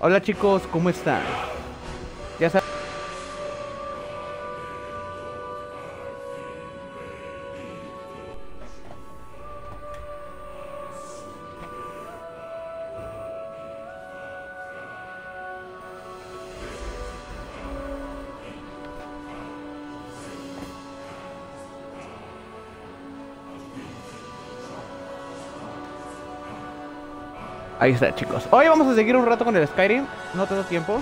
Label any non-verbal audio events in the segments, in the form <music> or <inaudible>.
Hola chicos, ¿cómo están? Ahí está, chicos. Hoy vamos a seguir un rato con el Skyrim. No tengo tiempo.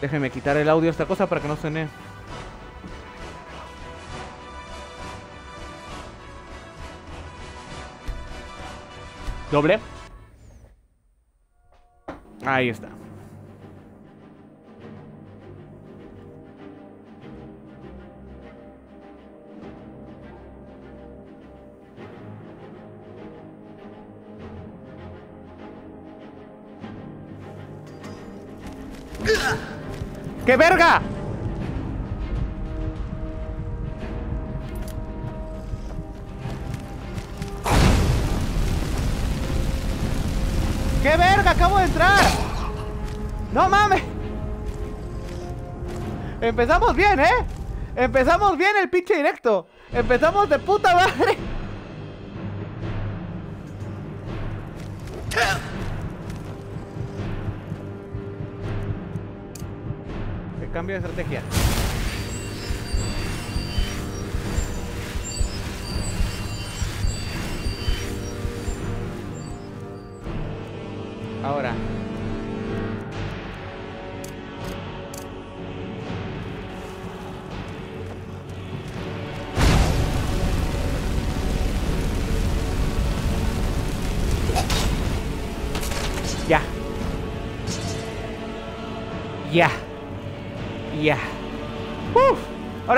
Déjenme quitar el audio a esta cosa para que no suene. Doble. Ahí está. ¡Qué verga! ¡Qué verga! ¡Acabo de entrar! ¡No mames! Empezamos bien, ¿eh? Empezamos bien el pinche directo. Empezamos de puta madre. Cambio de estrategia. Ahora.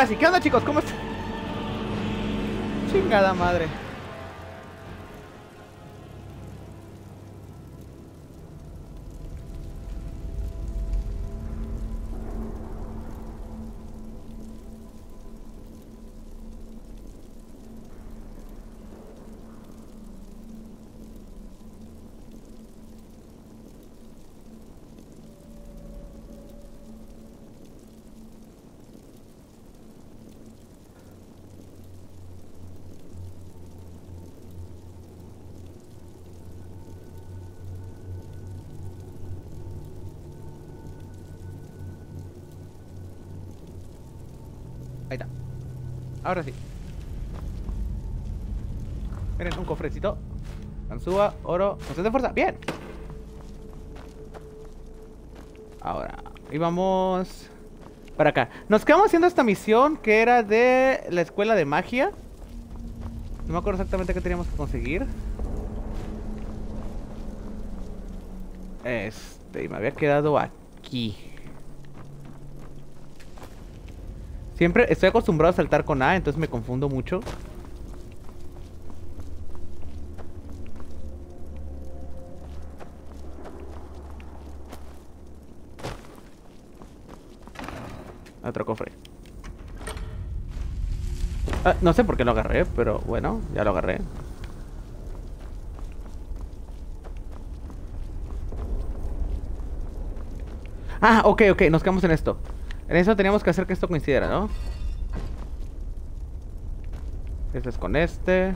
Ahora sí, ¿qué onda chicos? Ahí está. Ahora sí. Miren, un cofrecito. Ganzúa, oro, poción de fuerza. Bien. Ahora, y vamos para acá. Nos quedamos haciendo esta misión que era de la escuela de magia. No me acuerdo exactamente qué teníamos que conseguir. Este, y me había quedado aquí. Siempre estoy acostumbrado a saltar con A, entonces me confundo mucho. Otro cofre. Ah, no sé por qué lo agarré, pero bueno, ya lo agarré. Ah, ok, ok, nos quedamos en esto. En eso teníamos que hacer que esto coincidiera, ¿no? Este es con este.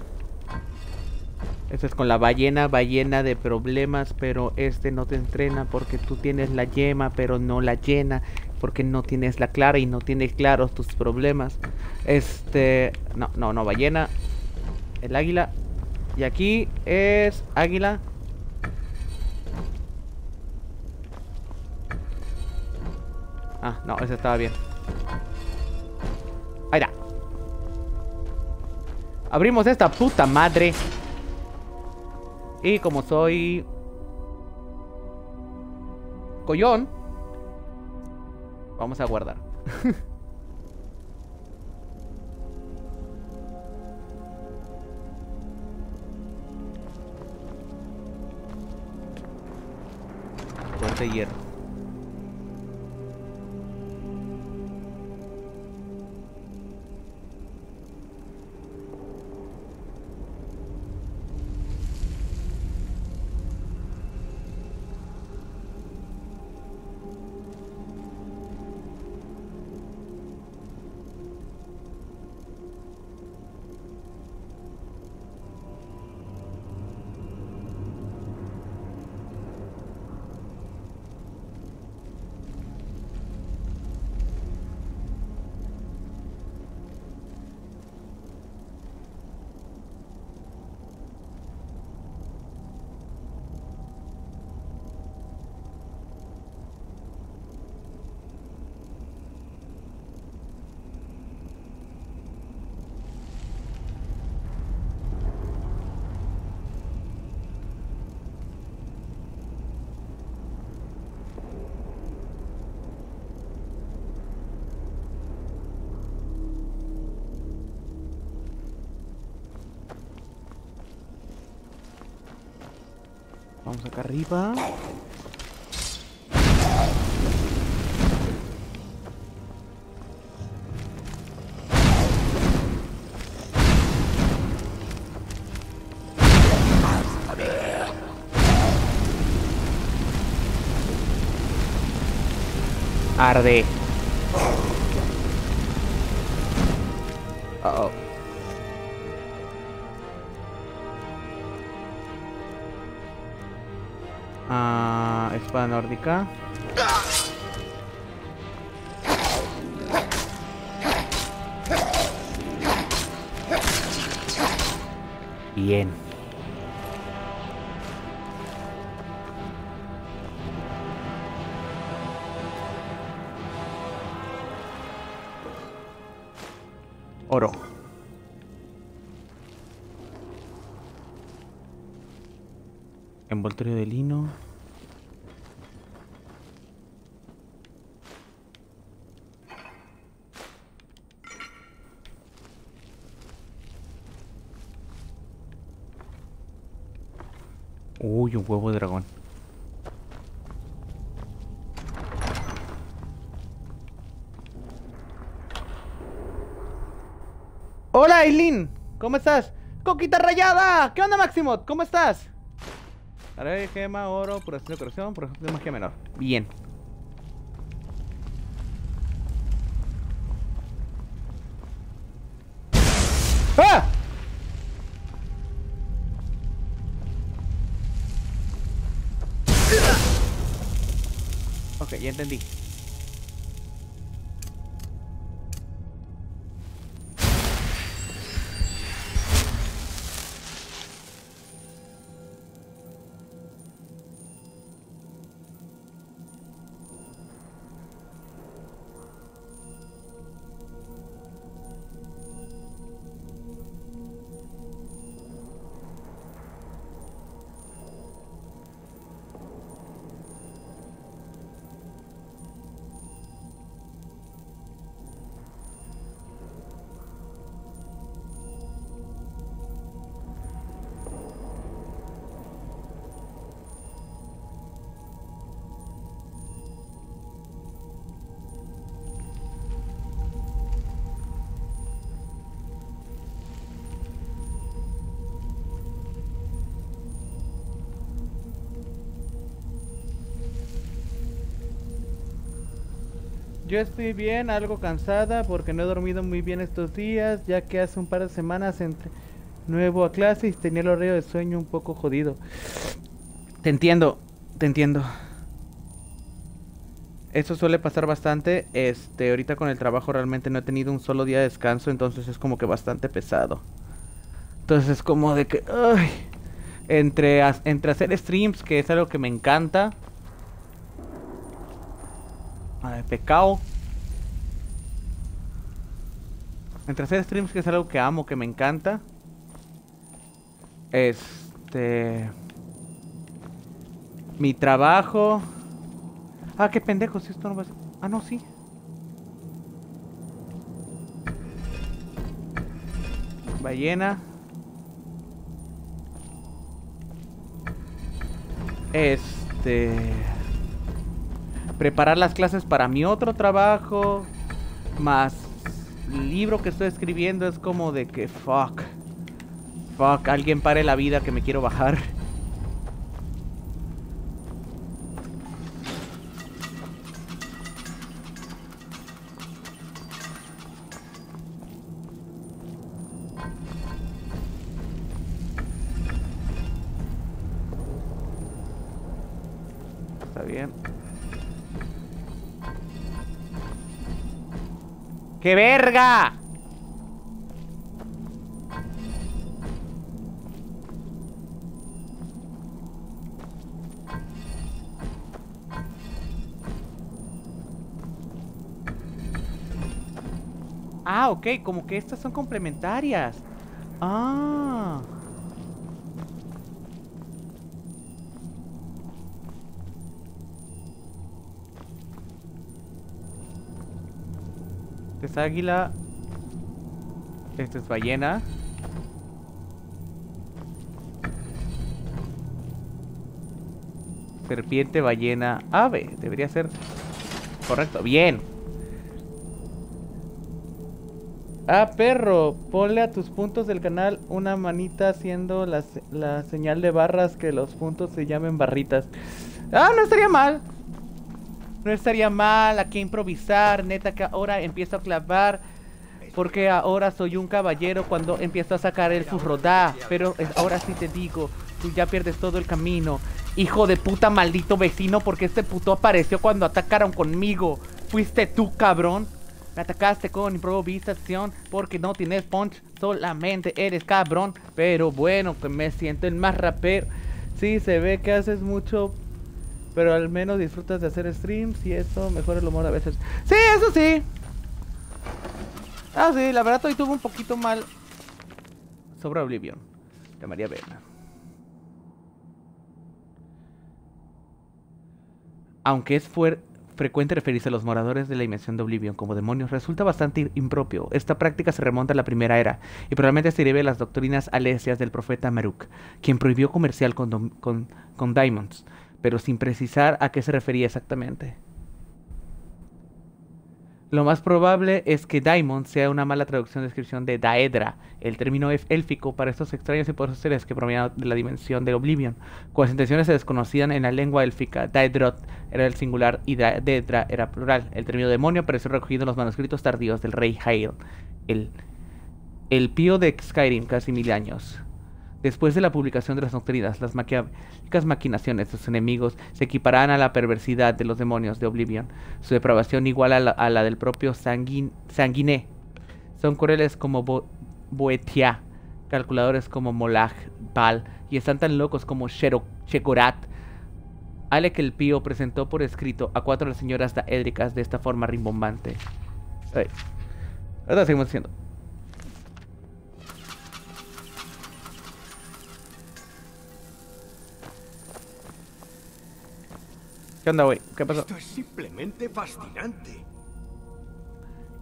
Este es con la ballena, ballena de problemas, pero este no te entrena porque tú tienes la yema, pero no la llena, porque no tienes la clara y no tienes claros tus problemas. Este, no, no, no, ballena. El águila. Y aquí es águila. No, ese estaba bien. Ahí. Abrimos esta puta madre. Y como soy... Collón. Vamos a guardar. <laughs> Hierro. Acá arriba. Arde. Nórdica. Bien. Oro. Envoltorio de lino. Uy, un huevo de dragón. Hola, Aileen. ¿Cómo estás? ¡Coquita rayada! ¿Qué onda, Maximot? ¿Cómo estás? Array, gema, oro, puración de corazón, puración de magia menor. Bien. Ya entendí. Yo estoy bien, algo cansada porque no he dormido muy bien estos días, ya que hace un par de semanas entré nuevo a clase y tenía el horario de sueño un poco jodido. Te entiendo, te entiendo. Eso suele pasar bastante. Este, ahorita con el trabajo realmente no he tenido un solo día de descanso, entonces es como que bastante pesado. Entonces es como de que, ay, entre, entre hacer streams, que es algo que me encanta, Ay, pecado. Entre hacer streams, que es algo que amo, que me encanta. Este... Mi trabajo... Ah, qué pendejo, si esto no va a ser... Ah, no, sí. Ballena. Este preparar las clases para mi otro trabajo, más libro que estoy escribiendo, es como de que fuck. Fuck, alguien pare la vida que me quiero bajar. ¡Qué verga! Ah, ok, como que estas son complementarias. Ah. Este es águila. Este es ballena. Serpiente, ballena, ave. Debería ser correcto. Bien. Ah, perro, ponle a tus puntos del canal una manita haciendo la, la señal de barras que los puntos se llamen barritas. Ah, no estaría mal. No estaría mal aquí improvisar, neta que ahora empiezo a clavar porque ahora soy un caballero cuando empiezo a sacar el furrodá. Pero ahora sí te digo, tú ya pierdes todo el camino. Hijo de puta maldito vecino, porque este puto apareció cuando atacaron conmigo. Fuiste tú, cabrón. Me atacaste con improvisación porque no tienes punch, solamente eres cabrón. Pero bueno, que me siento el más rapero. Sí, se ve que haces mucho pero al menos disfrutas de hacer streams y eso mejora el humor a veces. Sí, eso sí. Ah, sí, la verdad hoy tuvo un poquito mal sobre Oblivion. De María Vena. Aunque es frecuente referirse a los moradores de la dimensión de Oblivion como demonios, resulta bastante impropio. Esta práctica se remonta a la primera era y probablemente se debe a las doctrinas alesias del profeta Meruk, quien prohibió comercial con, con, con diamonds pero sin precisar a qué se refería exactamente. Lo más probable es que Daimon sea una mala traducción de descripción de Daedra, el término élfico para estos extraños y poderosos seres que provienen de la dimensión del Oblivion, cuyas intenciones se desconocían en la lengua élfica. Daedrot era el singular y Daedra era plural. El término demonio apareció recogido en los manuscritos tardíos del rey Hail, el, el pío de Skyrim, casi mil años. Después de la publicación de las doctrinas, las maquinaciones de sus enemigos se equiparán a la perversidad de los demonios de Oblivion. Su depravación igual a la, del propio Sanguiné. Son crueles como Boetia, calculadores como Molaj, Bal, y están tan locos como Shekorat. Ale que el Pío presentó por escrito a cuatro señoras daédricas de esta forma rimbombante. Ahora seguimos diciendo. ¿Qué onda, güey? ¿Qué pasó? Esto es simplemente fascinante.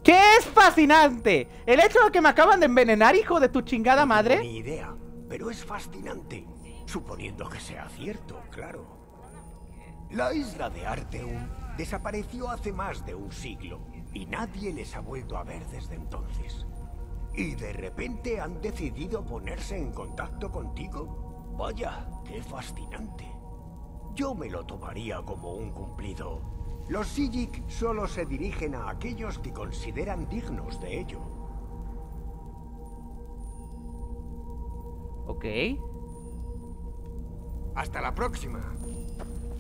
¿Qué es fascinante? ¿El hecho de que me acaban de envenenar, hijo de tu chingada madre? Ni idea, pero es fascinante. Suponiendo que sea cierto, claro. La isla de Arteum desapareció hace más de un siglo y nadie les ha vuelto a ver desde entonces. ¿Y de repente han decidido ponerse en contacto contigo? Vaya, qué fascinante. Yo me lo tomaría como un cumplido. Los Sijik solo se dirigen a aquellos que consideran dignos de ello. Ok. Hasta la próxima.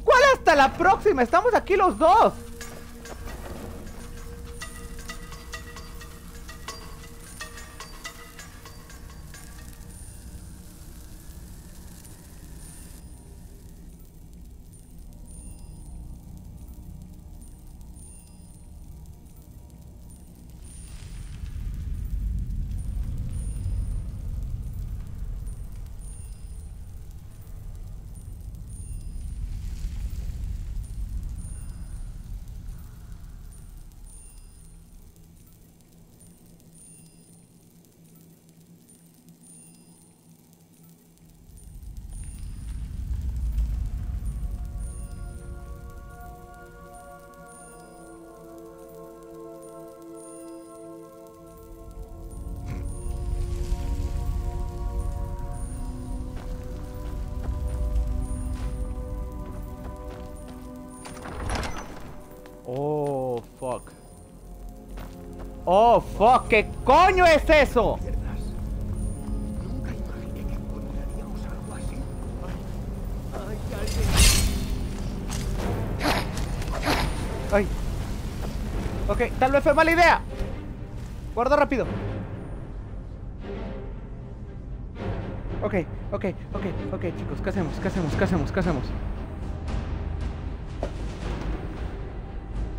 ¿Cuál hasta la próxima? Estamos aquí los dos. Oh, fuck, ¿qué coño es eso? Ay. Ok, tal vez fue mala idea. Guarda rápido. Ok, ok, ok, ok, chicos, ¿qué hacemos? ¿Qué hacemos? ¿Qué hacemos? ¿Qué hacemos?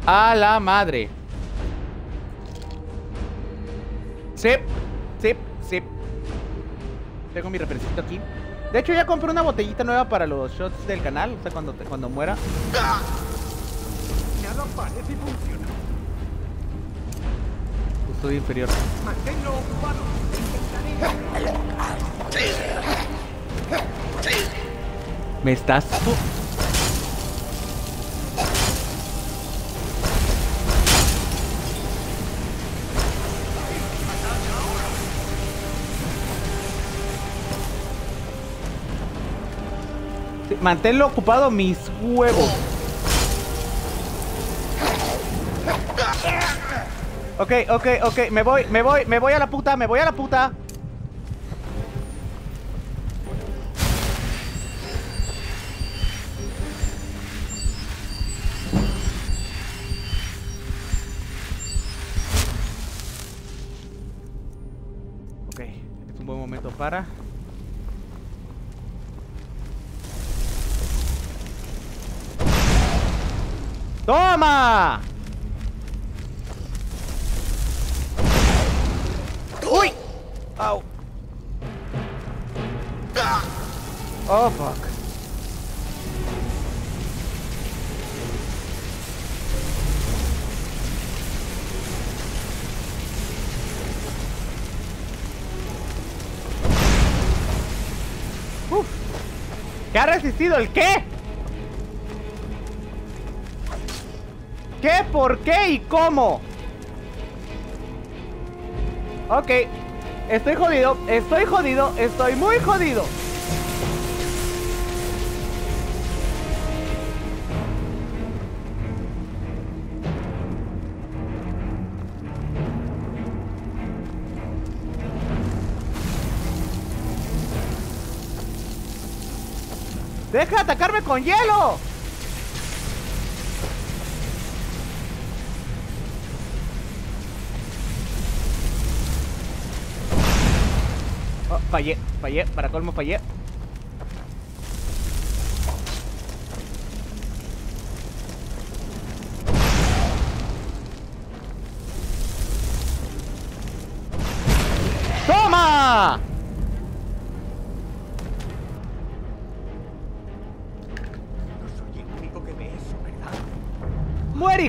A la madre. Sí, sí, sí. Tengo mi refresquito aquí. De hecho, ya compré una botellita nueva para los shots del canal. O sea, cuando, cuando muera. Nada parece funcionar. Justo inferior. Manténlo ocupado. Me estás... Manténlo ocupado mis huevos. Ok, ok, ok. Me voy, me voy, me voy a la puta, me voy a la puta. ¿Qué ha resistido el qué? ¿Qué? ¿Por qué? ¿Y cómo? Ok. Estoy jodido, estoy jodido, estoy muy jodido. ¡Deja de atacarme con hielo! Oh, fallé, fallé, para colmo fallé.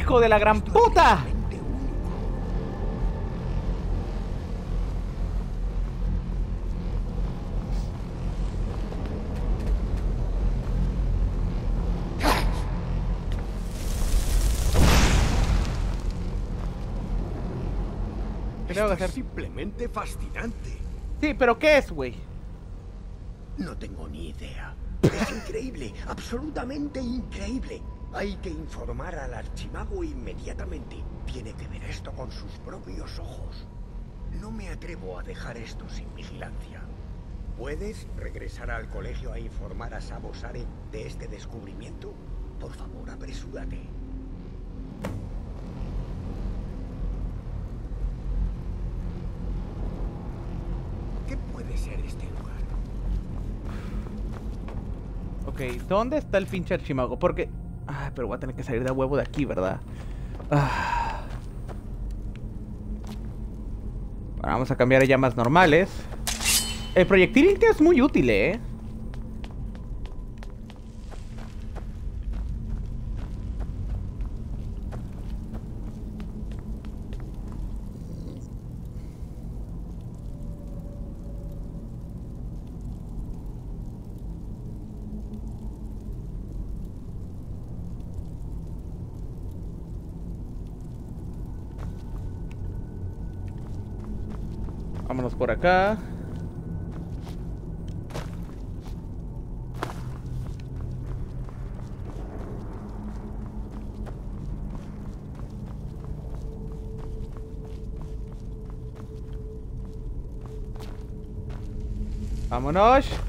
Hijo de la gran puta! realmente único. ¿Qué tengo que Esto es simplemente fascinante. Sí, pero ¿qué es, güey? No tengo ni idea. Es increíble, absolutamente increíble. Hay que informar al archimago inmediatamente. Tiene que ver esto con sus propios ojos. No me atrevo a dejar esto sin vigilancia. ¿Puedes regresar al colegio a informar a Sabo Sare de este descubrimiento? Por favor, apresúrate. ¿Qué puede ser este lugar? Ok, ¿dónde está el pinche archimago? Porque... Pero voy a tener que salir de huevo de aquí, ¿verdad? Ah. Vamos a cambiar a llamas normales. El proyectil es muy útil, ¿eh? Vámonos por acá. Vámonos.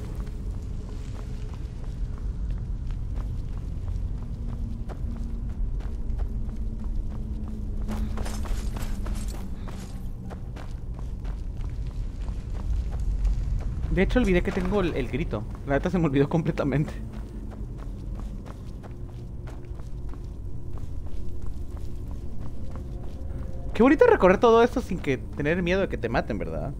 De hecho, olvidé que tengo el, grito. La neta se me olvidó <laughs> completamente. Qué bonito recorrer todo esto sin que tener miedo de que te maten, ¿verdad?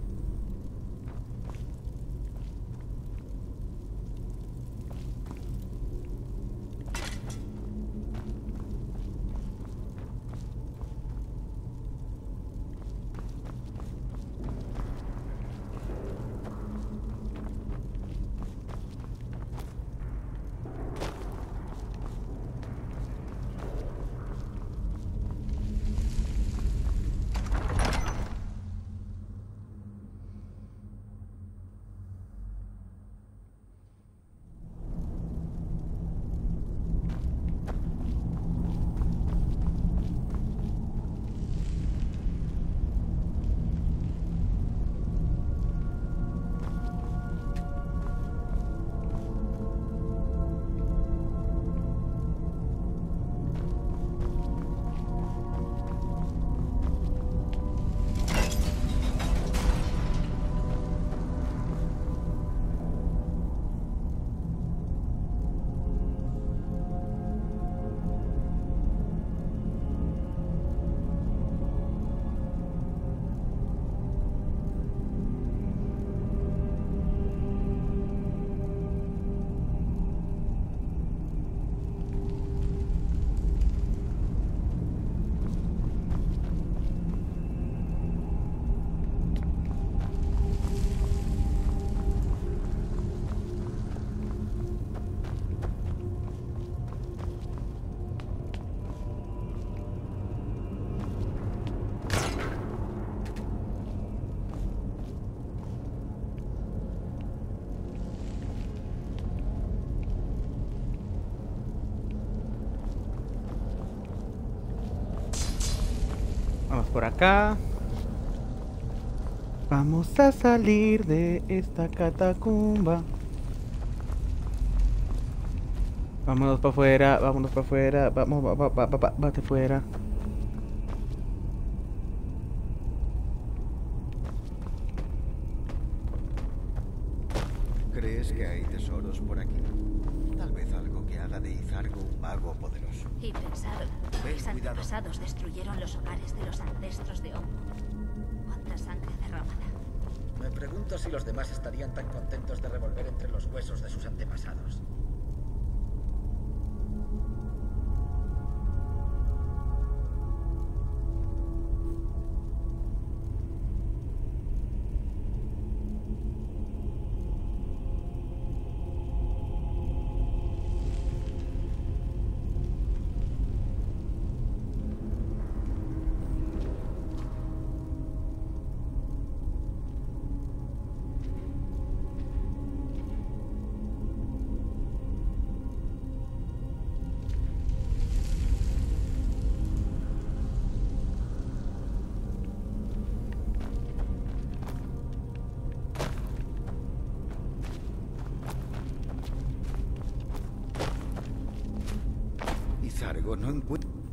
Vamos a salir de esta catacumba. Vámonos para afuera, vámonos para afuera, vamos, va, va, va, va, va, vate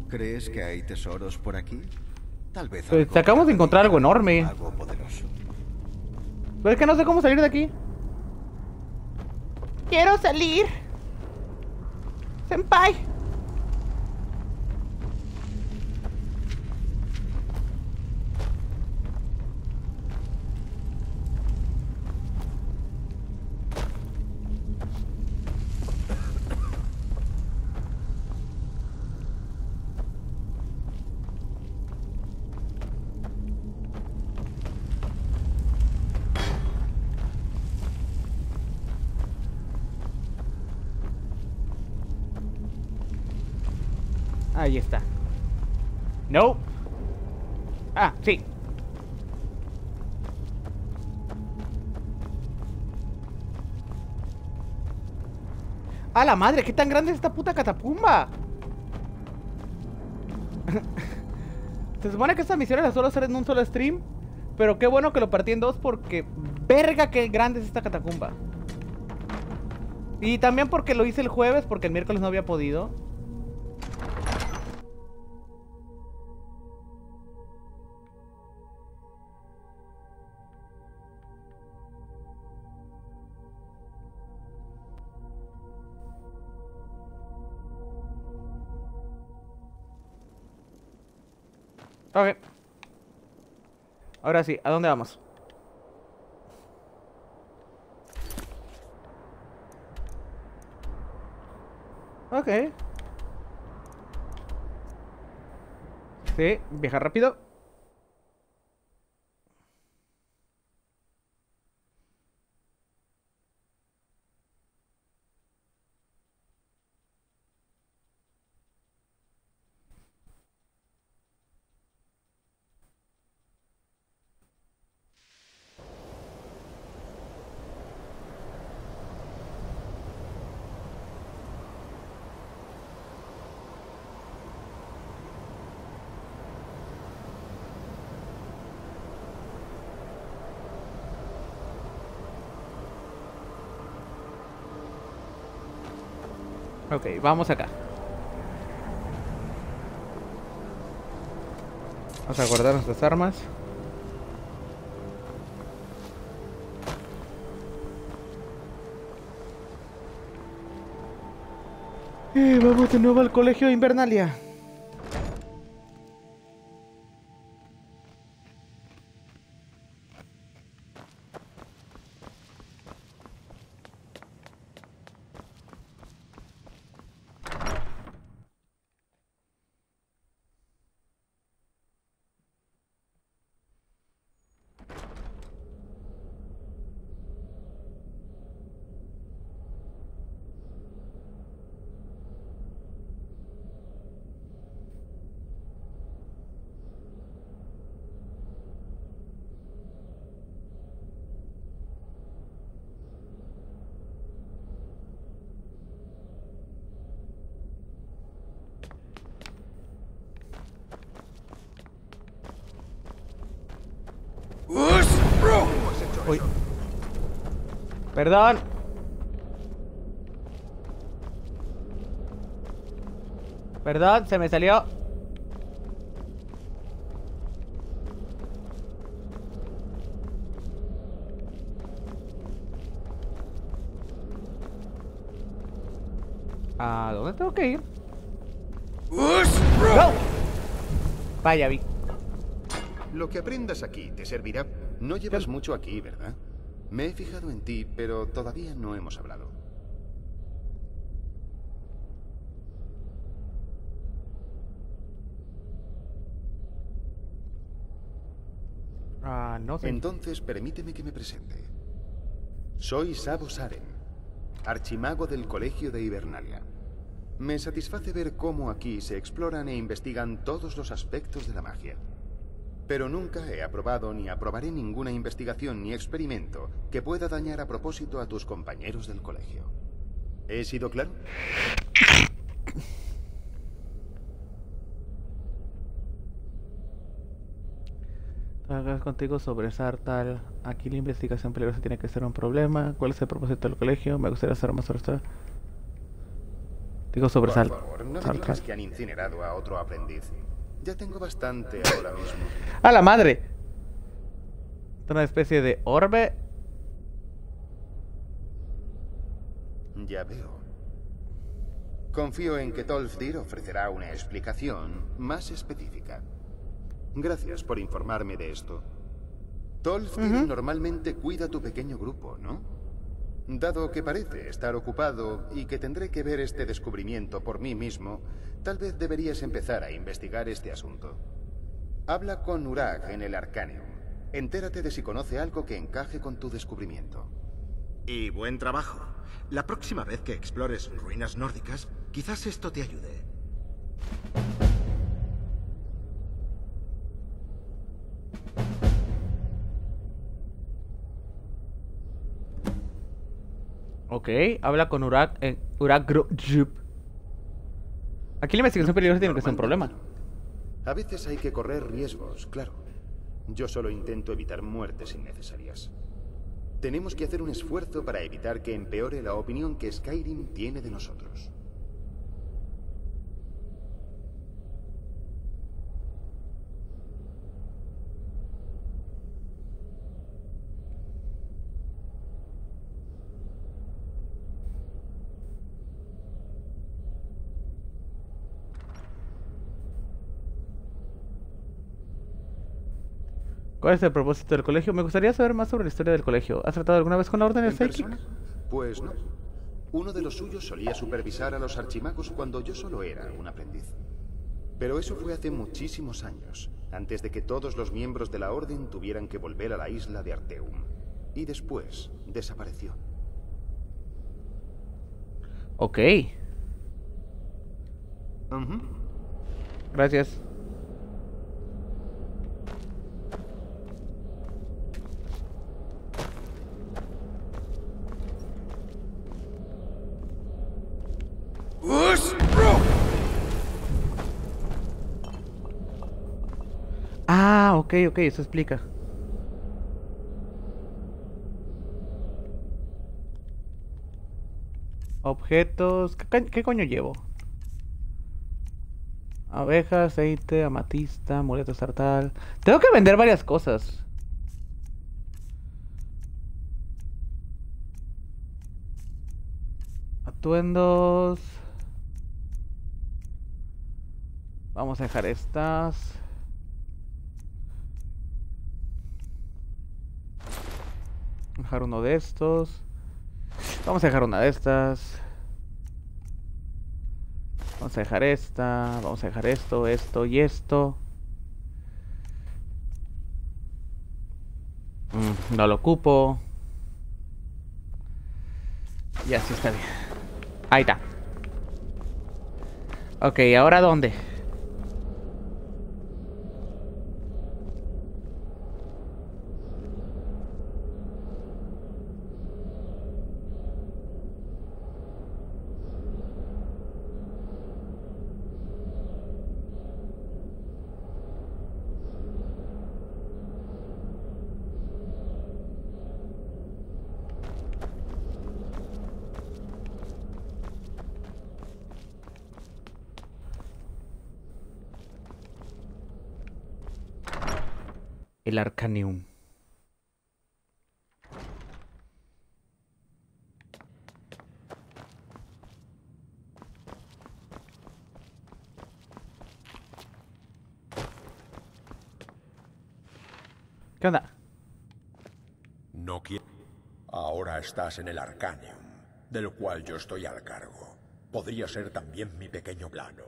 ¿Crees que hay tesoros por aquí? Tal vez. Pues, algo que acabamos de encontrar algo enorme. mago poderoso. Pero es que no sé cómo salir de aquí. Quiero salir. Senpai. Ahí está. No. Ah, sí. ¡A la madre! ¿Qué tan grande es esta puta catapumba? <laughs> Se supone que esta misión la suelo hacer en un solo stream. Pero qué bueno que lo partí en dos porque... Verga, qué grande es esta catacumba. Y también porque lo hice el jueves porque el miércoles no había podido. Ok. Ahora sí, ¿a dónde vamos? Ok. Sí, viaja rápido. Ok, vamos acá. Vamos a guardar nuestras armas. Eh, vamos de nuevo al colegio de Invernalia. Perdón. Perdón, se me salió. ¿A dónde tengo que ir? ¡No! Vaya, vi. Lo que aprendas aquí te servirá. No llevas mucho aquí, ¿verdad? Me he fijado en ti, pero todavía no hemos hablado. Ah, no. Entonces, permíteme que me presente. Soy Sabo Saren, archimago del Colegio de Hibernalia. Me satisface ver cómo aquí se exploran e investigan todos los aspectos de la magia. Pero nunca he aprobado ni aprobaré ninguna investigación ni experimento que pueda dañar a propósito a tus compañeros del colegio. ¿He sido claro? Hagas contigo sobre Sartal. Aquí la investigación peligrosa tiene que ser un problema. ¿Cuál es el propósito del colegio? Me gustaría saber más sobre esto. Digo sobre Por favor, no digas que han incinerado a otro aprendiz. Ya tengo bastante ahora mismo. ¡A la madre! Una especie de orbe. Ya veo. Confío en que Tolfdir ofrecerá una explicación más específica. Gracias por informarme de esto. Tolfdir normalmente cuida tu pequeño grupo, ¿no? Dado que parece estar ocupado y que tendré que ver este descubrimiento por mí mismo, tal vez deberías empezar a investigar este asunto. Habla con Urag en el Arcaneum. Entérate de si conoce algo que encaje con tu descubrimiento. Y buen trabajo. La próxima vez que explores ruinas nórdicas, quizás esto te ayude. Ok, habla con Urak en Urak Gro- Jup. Aquí la investigación peligrosa tiene que ser un problema. A veces hay que correr riesgos, claro. Yo solo intento evitar muertes innecesarias. Tenemos que hacer un esfuerzo para evitar que empeore la opinión que Skyrim tiene de nosotros. ¿Cuál es el propósito del colegio? Me gustaría saber más sobre la historia del colegio. ¿Has tratado alguna vez con la Orden ¿En Psychic? Pues no. Uno de los suyos solía supervisar a los archimagos cuando yo solo era un aprendiz. Pero eso fue hace muchísimos años, antes de que todos los miembros de la Orden tuvieran que volver a la isla de Arteum. Y después desapareció. Ok, Ujú. gracias. Ah, ok, ok, eso explica. Objetos. ¿Qué, coño llevo? Abeja, aceite, amatista, amuleto sartal. Tengo que vender varias cosas. Atuendos. Vamos a dejar estas. Dejar uno de estos. Vamos a dejar una de estas. Vamos a dejar esta. Vamos a dejar esto, esto y esto. Mm, no lo ocupo. Y así está bien. Ahí está. Ok, ¿ahora dónde? El. ¿Qué? No quiero. Ahora estás en el Arcanium, del cual yo estoy al cargo. Podría ser también mi pequeño plano.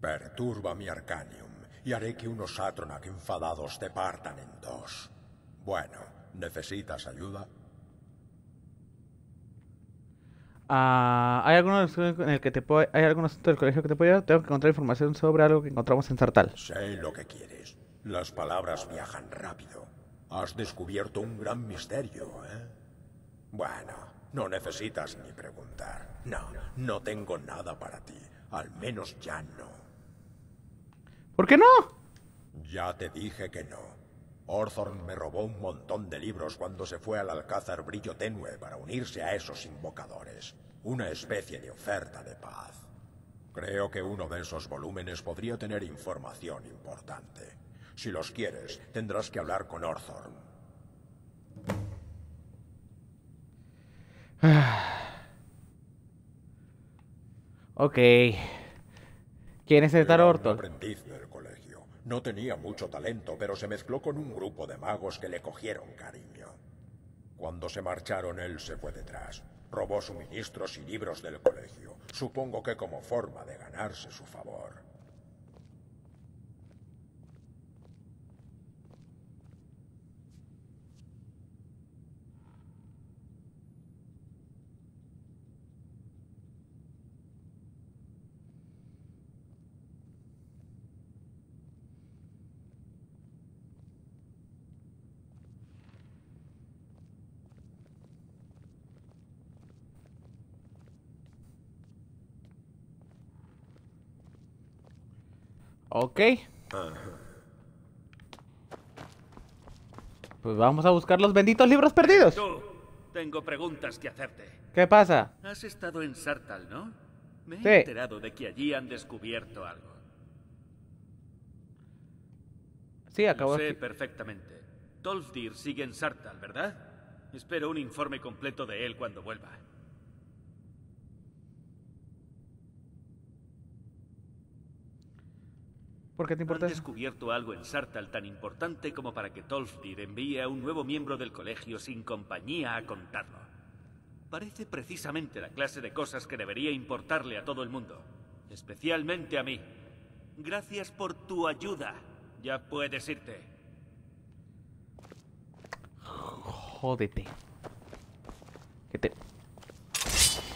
Perturba mi Arcanium y haré que unos Atronak enfadados te partan en dos. Bueno, ¿necesitas ayuda? Ah, ¿Hay algunos en el que te puedo, hay algún asunto del colegio que te puedo ayudar? Tengo que encontrar información sobre algo que encontramos en Sartal. Sé lo que quieres. Las palabras viajan rápido. Has descubierto un gran misterio, ¿eh? Bueno, no necesitas ni preguntar. No, no tengo nada para ti. Al menos ya no. ¿Por qué no? Ya te dije que no. Orthorn me robó un montón de libros cuando se fue al Alcázar Brillo Tenue para unirse a esos invocadores. Una especie de oferta de paz. Creo que uno de esos volúmenes podría tener información importante. Si los quieres, tendrás que hablar con Orthorn. Ok. ¿Quién es Star Era un Orton? aprendiz del. No tenía mucho talento, pero se mezcló con un grupo de magos que le cogieron cariño. Cuando se marcharon, él se fue detrás. Robó suministros y libros del colegio. Supongo que como forma de ganarse su favor. Ok. Pues vamos a buscar los benditos libros perdidos. Tú, tengo preguntas que hacerte. ¿Qué pasa? Has estado en Sartal, ¿no? Me he Sí. enterado de que allí han descubierto algo. Sí, acabo Lo sé de... perfectamente. Tolfdir sigue en Sartal, ¿verdad? Espero un informe completo de él cuando vuelva. ¿Por qué te Han importa? eso? descubierto algo en Sartal tan importante como para que Tolfdir envíe a un nuevo miembro del colegio sin compañía a contarlo. Parece precisamente la clase de cosas que debería importarle a todo el mundo, especialmente a mí. Gracias por tu ayuda. Ya puedes irte. Jódete. Que te...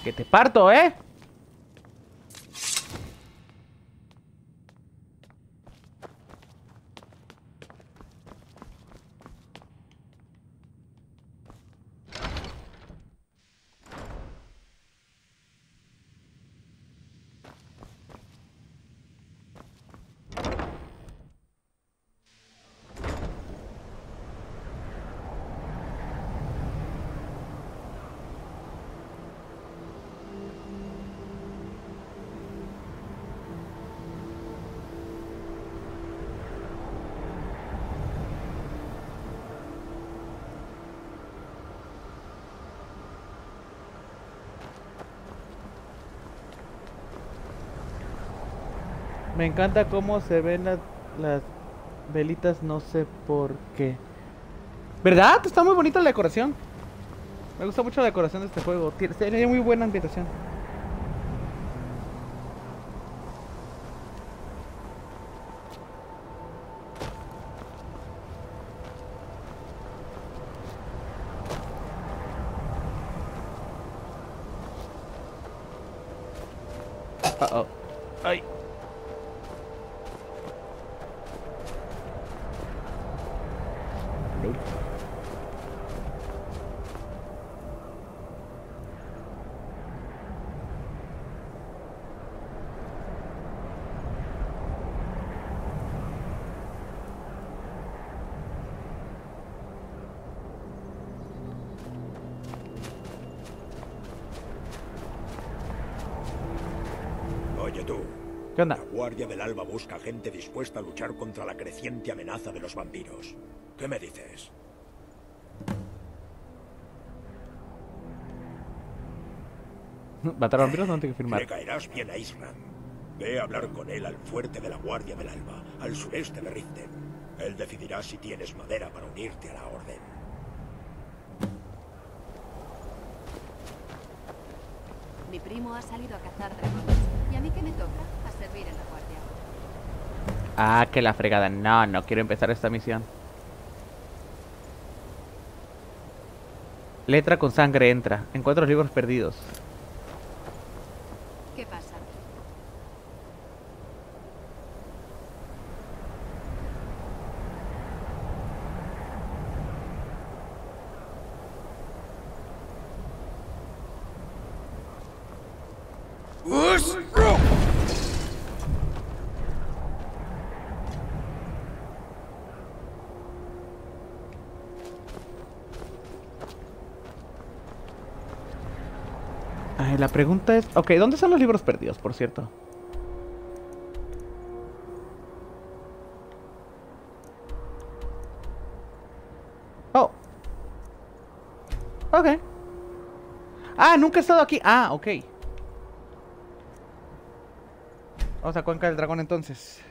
Que te parto, ¿eh? Me encanta cómo se ven las, las velitas, no sé por qué. ¿Verdad? Está muy bonita la decoración. Me gusta mucho la decoración de este juego. Tiene, tiene muy buena ambientación. Uh oh. Ay. Nope. Oye, ¿Qué onda? La Guardia del Alba busca gente dispuesta a luchar contra la creciente amenaza de los vampiros. ¿Qué me dices? ¿Matar a vampiros? No tengo que firmar. Le caerás bien a Isram. Ve a hablar con él al fuerte de la Guardia del Alba, al sureste de Riften. Él decidirá si tienes madera para unirte a la Orden. Mi primo ha salido a cazar dragones. ¿Y a mí qué me toca? A servir en la guardia. Ah, que la fregada. No, no quiero empezar esta misión. Letra con sangre entra. Encuentro libros perdidos. ¿Qué pasa? Ok, ¿dónde están los libros perdidos, por cierto? Oh. Ok. Ah, nunca he estado aquí. Ah, ok. Vamos a Cuenca del Dragón entonces.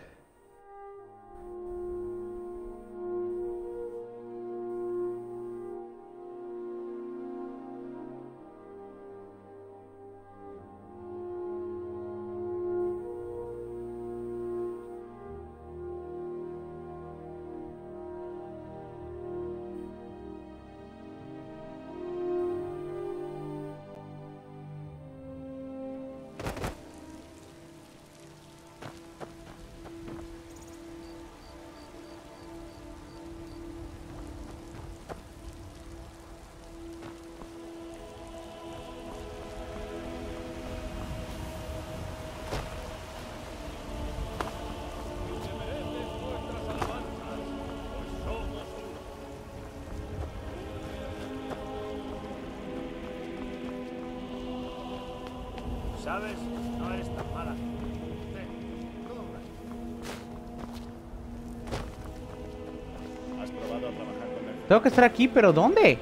Tengo que estar aquí, pero ¿dónde?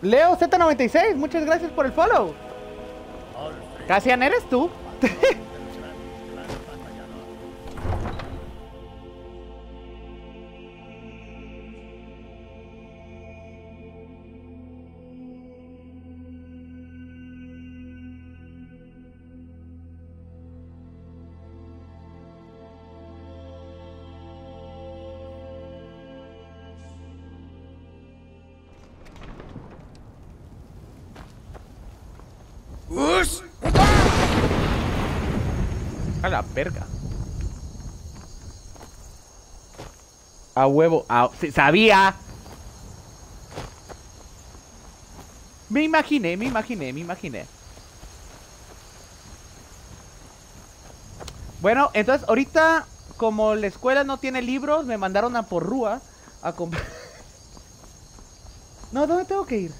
Leo Z96, muchas gracias por el follow. Casian, ¿eres tú? <laughs> A la verga. A huevo. A... sabía. Me imaginé, me imaginé, me imaginé. Bueno, entonces ahorita, como la escuela no tiene libros, me mandaron a Porrúa a comprar. <laughs> No, ¿dónde tengo que ir?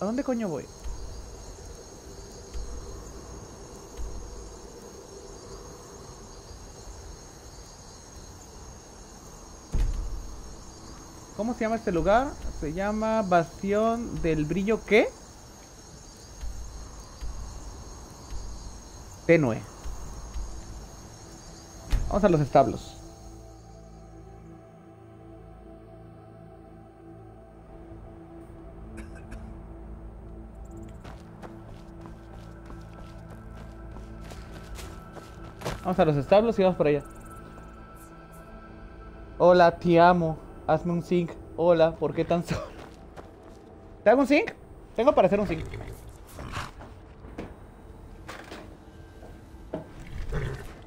¿A dónde coño voy? ¿Cómo se llama este lugar? Se llama Bastión del Brillo ¿qué? Tenue. Vamos a los establos. Vamos a los establos y vamos por allá. Hola, te amo. Hazme un zinc. Hola, ¿por qué tan solo? ¿Te hago un zinc? Tengo para hacer un zinc.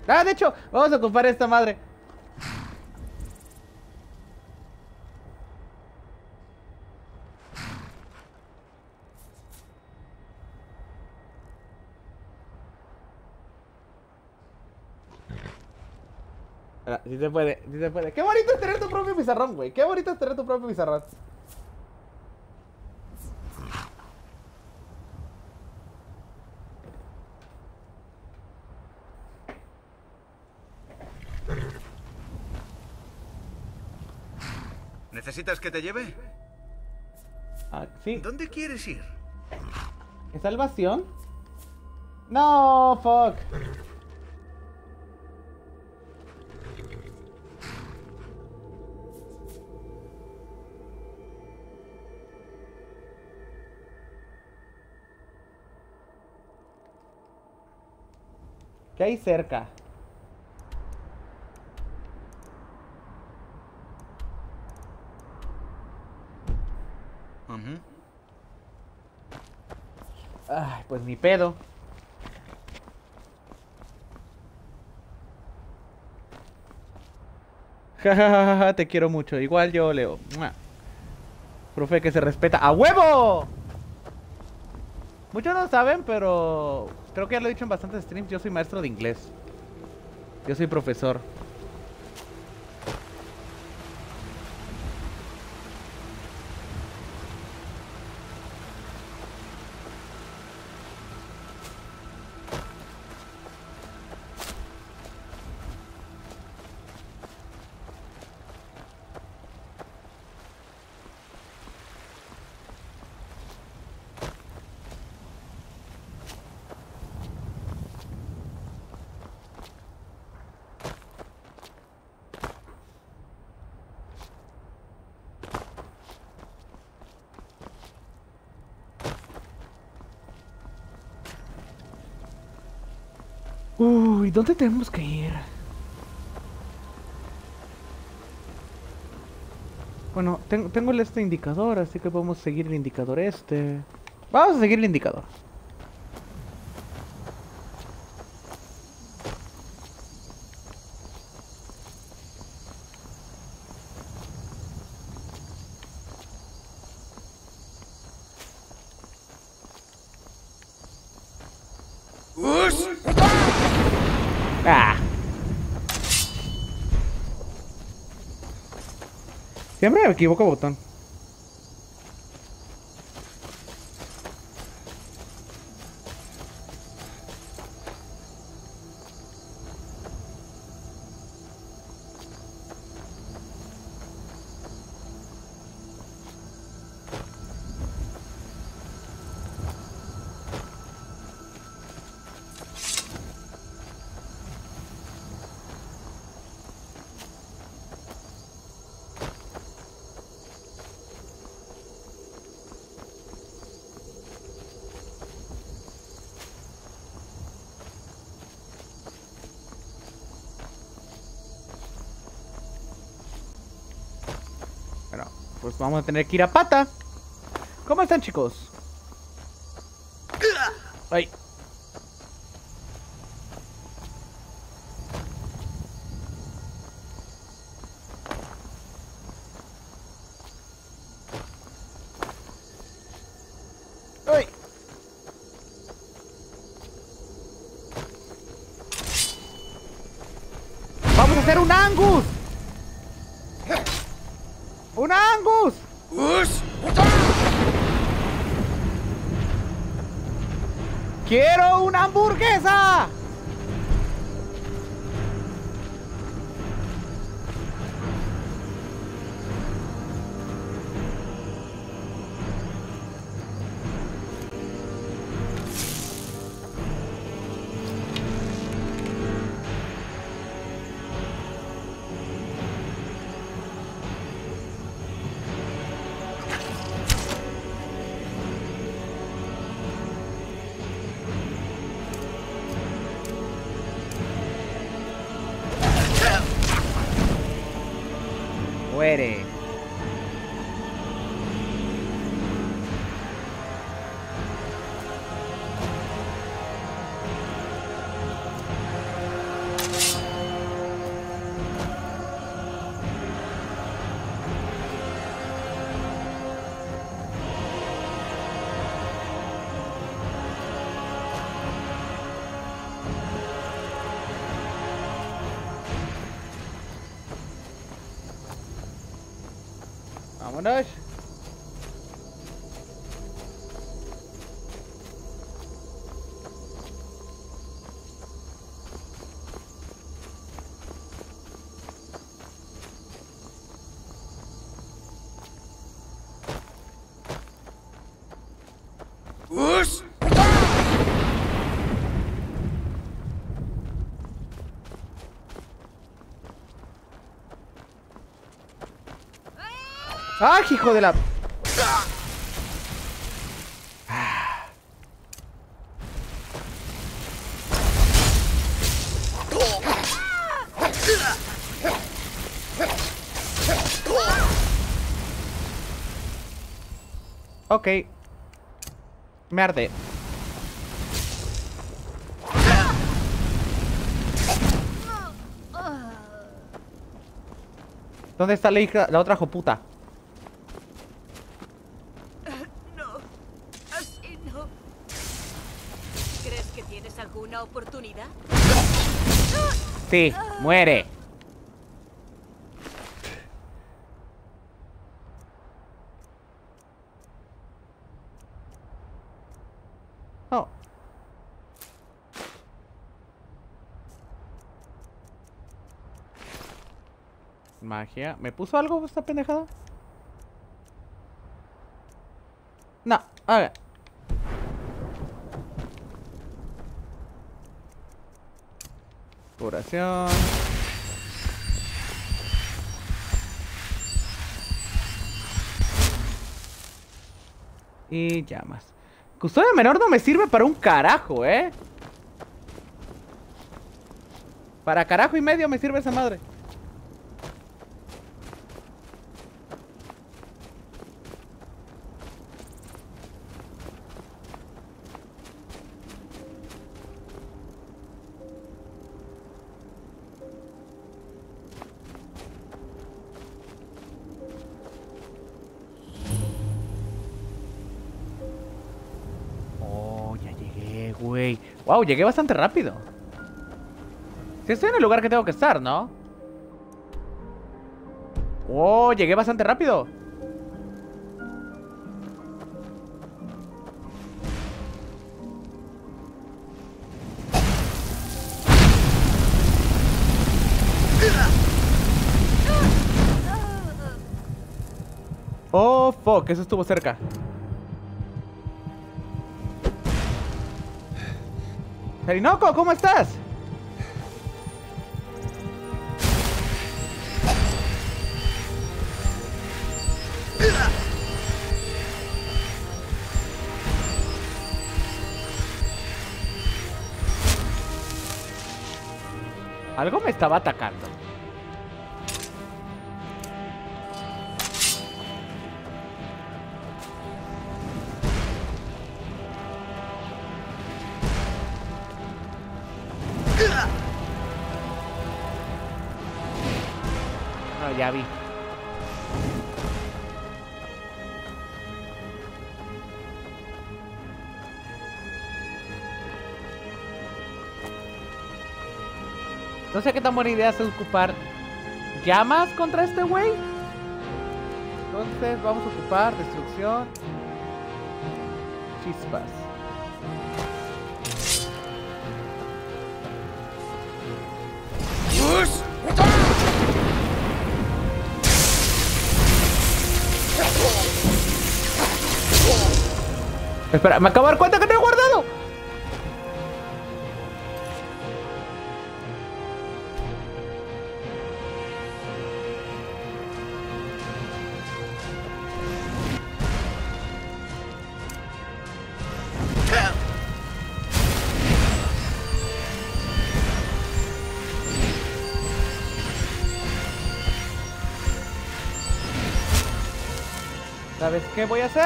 Ah, de hecho, vamos a ocupar esta madre. Sí puede, sí se puede. Qué bonito es tener tu propio pizarrón, güey. Qué bonito es tener tu propio pizarrón. ¿Necesitas que te lleve? Ah, sí. ¿Dónde quieres ir? ¿Es salvación? No, fuck. ¿Qué hay cerca? Ujú. Ay, pues ni pedo. Jajajaja, te quiero mucho. Igual yo, Leo. Mua. Profe que se respeta. ¡A huevo! Muchos no saben, pero creo que ya lo he dicho en bastantes streams. Yo soy maestro de inglés. Yo soy profesor. ¿Dónde tenemos que ir? Bueno, ten- tengo este indicador, así que podemos seguir el indicador este. Vamos a seguir el indicador. Siempre me equivoco botón. Pues vamos a tener que ir a pata. ¿Cómo están, chicos? Ay. Vámonos. ¡Ah, hijo de la... Ok. Me arde. ¿Dónde está la hija, la otra joputa? No, así no. ¿Crees que tienes alguna oportunidad? Sí, muere. Oh. Magia. ¿Me puso algo esta pendejada? No, a ver. Curación. Y llamas. Custodia menor no me sirve para un carajo, ¿eh? Para carajo y medio me sirve esa madre. Wow, llegué bastante rápido. Sí, estoy en el lugar que tengo que estar, ¿no? Oh, llegué bastante rápido. Oh, fuck, eso estuvo cerca. Serinoco, ¿cómo estás? Algo me estaba atacando. Sé qué tan buena idea es ocupar llamas contra este güey. Entonces vamos a ocupar destrucción. Chispas. Espera, me acabo de dar cuenta que voy a hacer?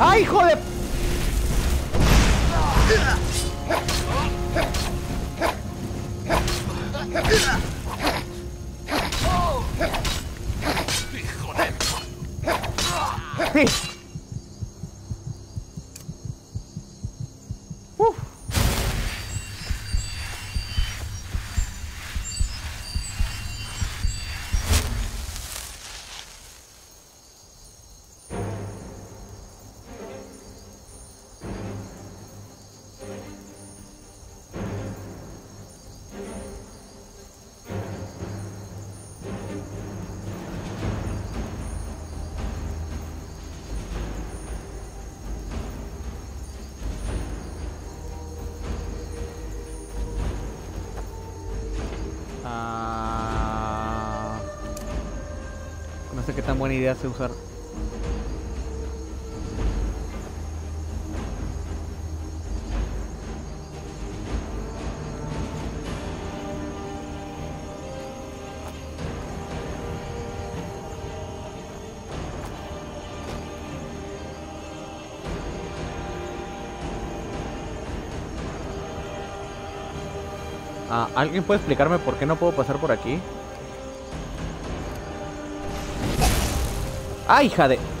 ¡Ay, hijo de... idea sea usar. Ah, ¿Alguien puede explicarme por qué no puedo pasar por aquí? ¡Ah, hija de!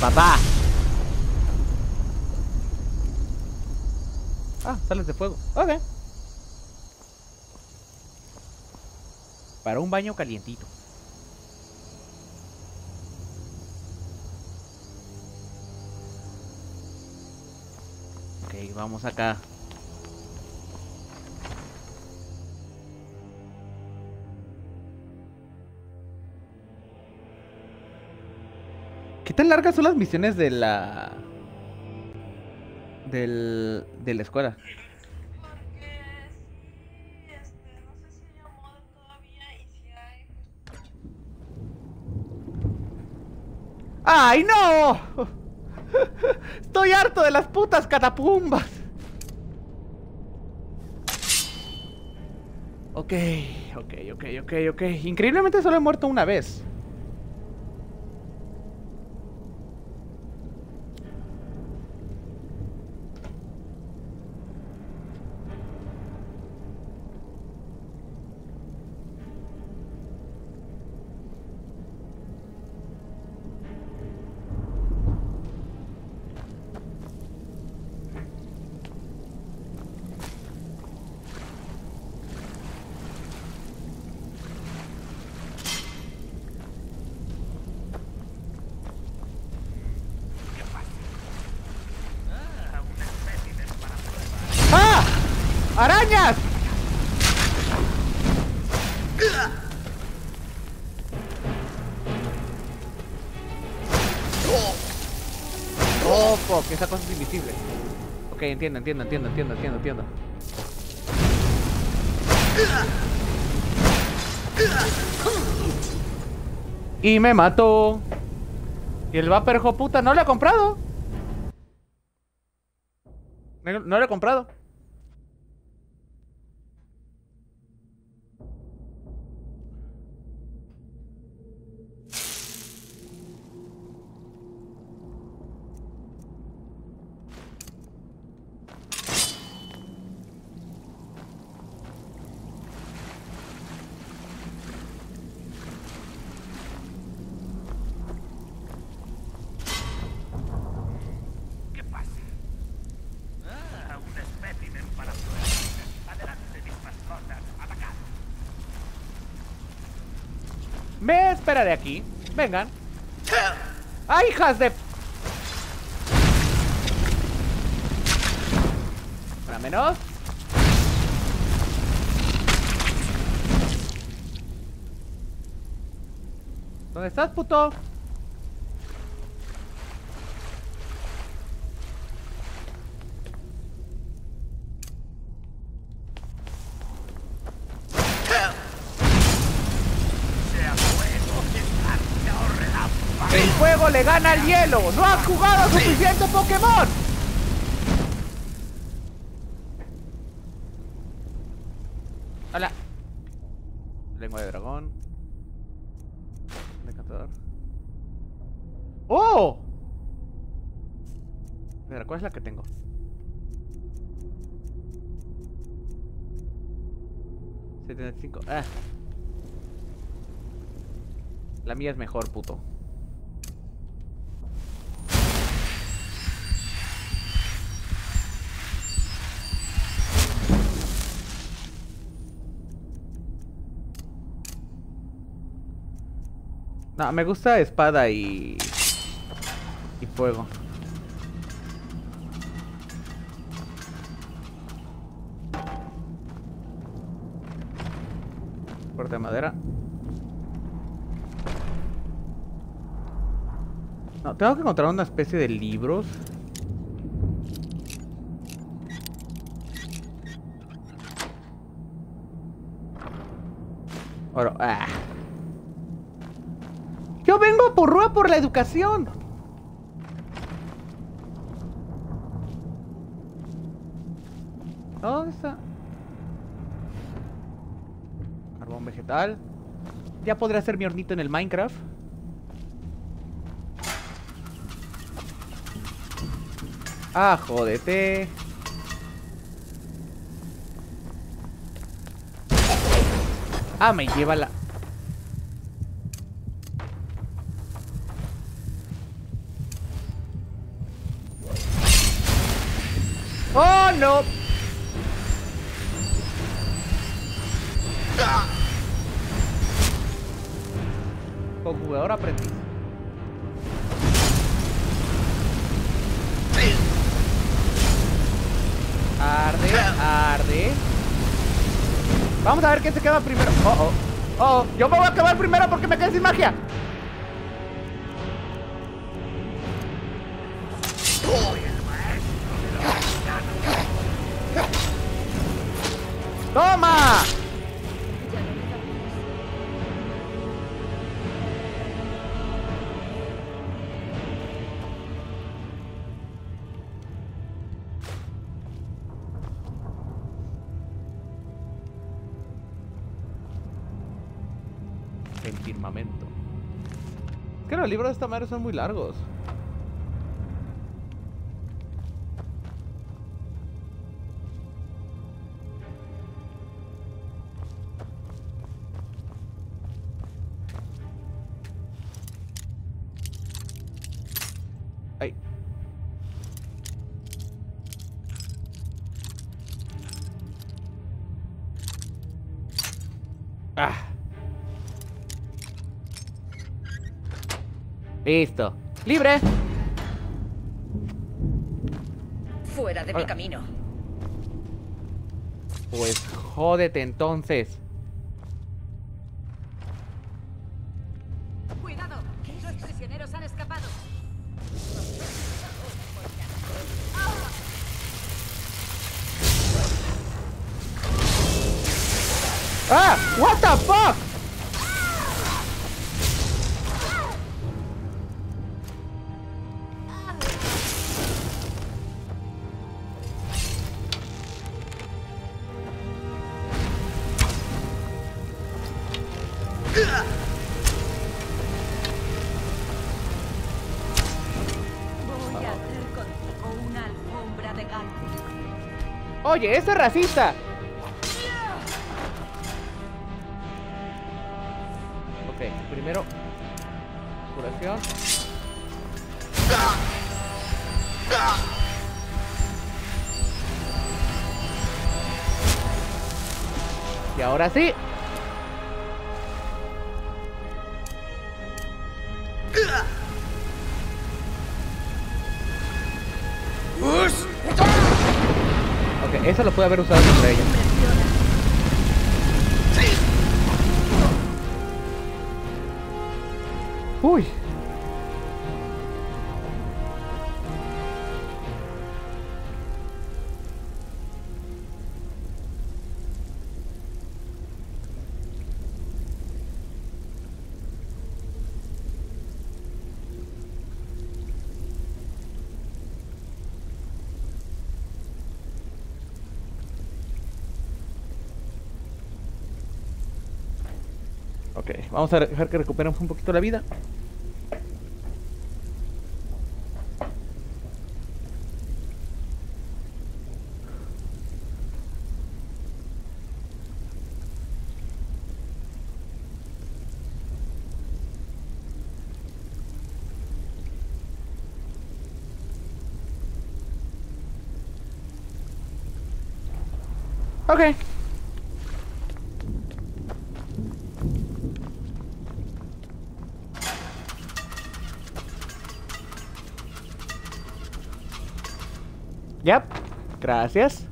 Papá. Ah, sales de fuego. Ok. Para un baño calientito. Ok, vamos acá. Tan largas son las misiones de la... Del... de la escuela? <laughs> ¡Ay, no! <laughs> Estoy harto de las putas catapumbas. Ok, ok, ok, ok, ok. Increíblemente solo he muerto una vez. Fuck, esa cosa es invisible. Ok, entiendo, entiendo, entiendo, entiendo, entiendo, entiendo. Y me mató. Y el Vapor, hijo puta, no lo he comprado. No, no lo he comprado. Esperaré aquí. Vengan. ¡Ay, hijas de... Para menos. ¿Dónde estás, puto? Gana al hielo. ¡No has jugado suficiente Pokémon! Hola. Lengua de dragón. Decantador. ¡Oh! Mira, ¿cuál es la que tengo? ¿75? Ah. La mía es mejor, puto. No, me gusta espada y... Y fuego. Corte de madera. No, tengo que encontrar una especie de libros. Ah. Yo vengo por Rúa por la educación. ¿Dónde está? Carbón vegetal. Ya podré hacer mi hornito en el Minecraft. Ah, jódete. Ah, me lleva la... libros de esta madre son muy largos. Listo. ¡Libre! Fuera de mi camino. Pues jódete entonces. ¡Cuidado! ¡Los prisioneros han escapado! ¡Ah! ¡What the fuck! Oye, ese es racista. Ok, primero. Curación. Y ahora sí. Eso lo puede haber usado vamos a dejar que recuperemos un poquito la vida. Ok. Yep. Gracias.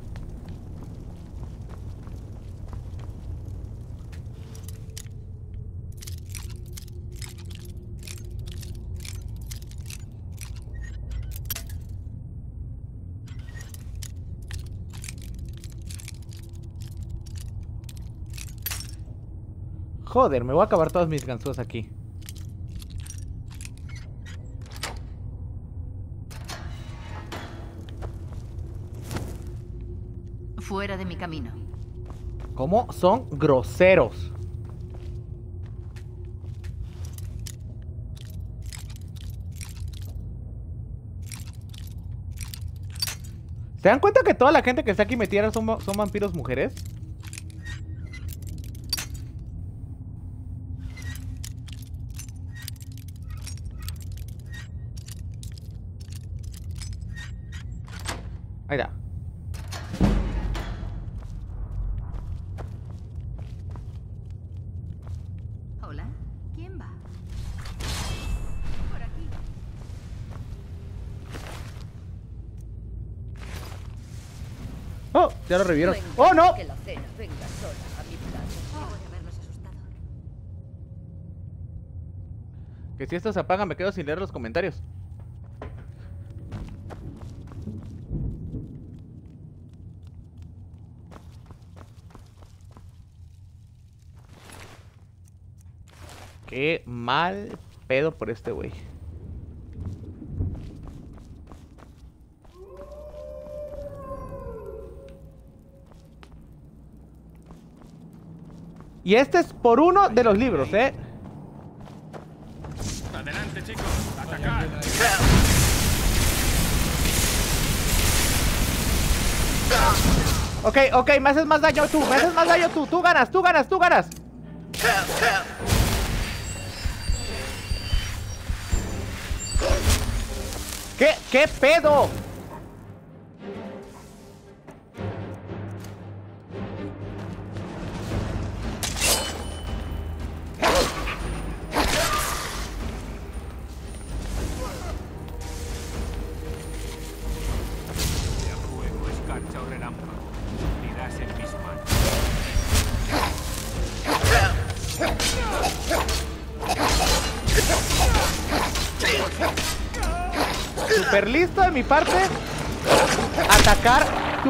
Joder, me voy a acabar todas mis gansos aquí. ¿Cómo son groseros? ¿Se dan cuenta que toda la gente que está aquí metida son, son vampiros mujeres? Ya lo revivieron. No ¡Oh, no! Que la cena venga sola a mi plato. Por haberlos asustado. Que si esto se apaga me quedo sin leer los comentarios. Qué mal pedo por este güey. Y este es por uno de los libros, ¿eh? Adelante, chicos. Atacar. Ok, ok, me haces más daño tú, me haces más daño tú, tú ganas, tú ganas, tú ganas. ¿Qué, qué pedo?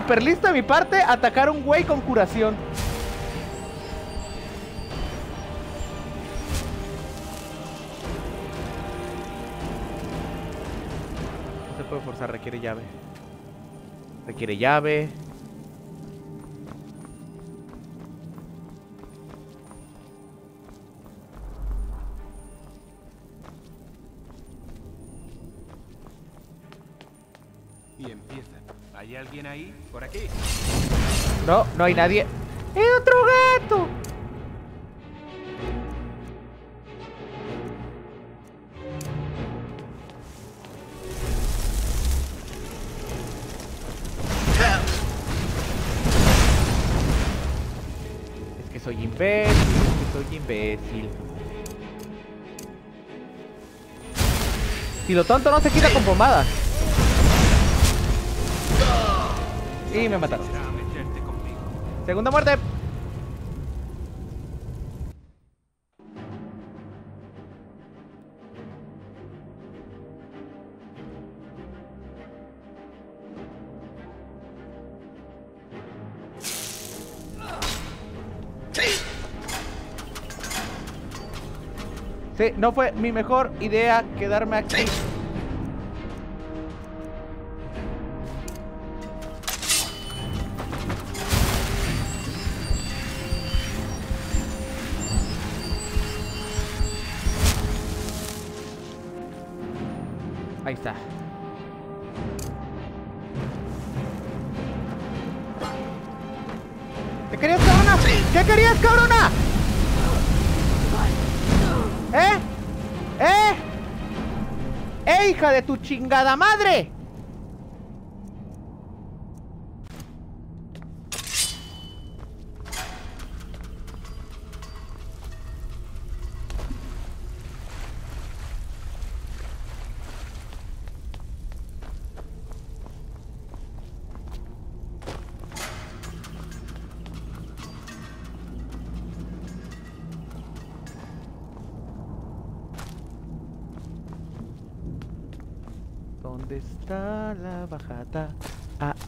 Super listo de mi parte. Atacar un güey con curación. No se puede forzar, requiere llave. Requiere llave. No, no hay nadie. ¡Es otro gato! Es que soy imbécil, es que soy imbécil. Si lo tonto no se quita con pomada. Y me mataron. Segunda muerte. Sí, no fue mi mejor idea quedarme aquí. De tu chingada madre!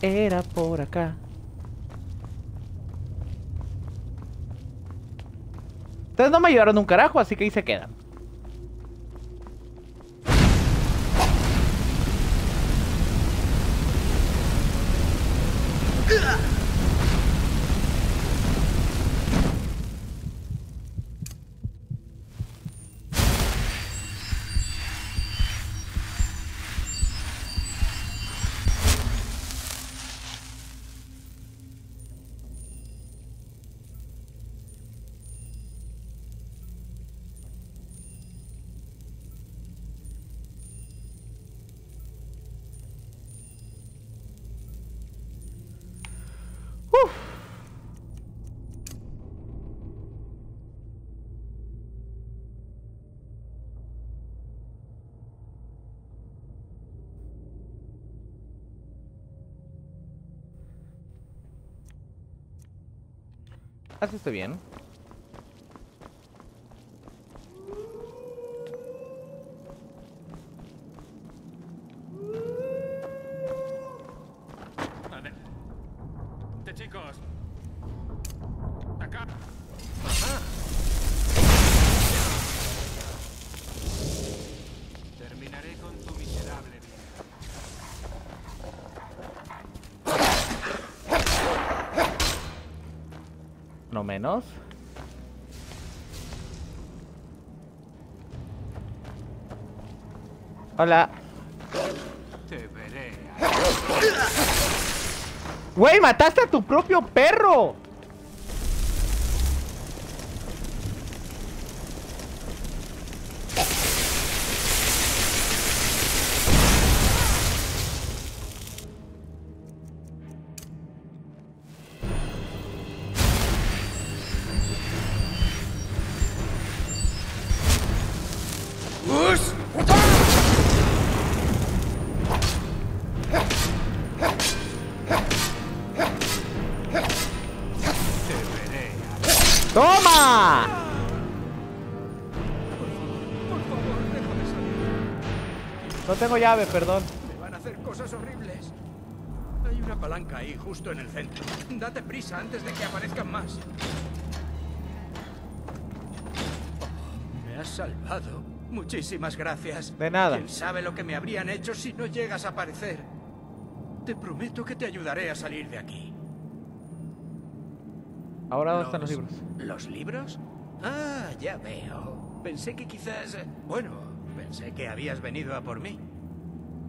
Era por acá. Ustedes no me ayudaron un carajo, así que ahí se quedan. Así estoy bien. Adelante, chicos. No menos. Hola. Te veré. Güey, mataste a tu propio perro. Tengo llave, perdón. Me van a hacer cosas horribles. Hay una palanca ahí, justo en el centro. Date prisa antes de que aparezcan más. Oh, me has salvado. Muchísimas gracias. De nada. ¿Quién sabe lo que me habrían hecho si no llegas a aparecer? Te prometo que te ayudaré a salir de aquí. Ahora, ¿dónde están los libros? ¿Los libros? Ah, ya veo. Pensé que quizás... Bueno, pensé que habías venido a por mí.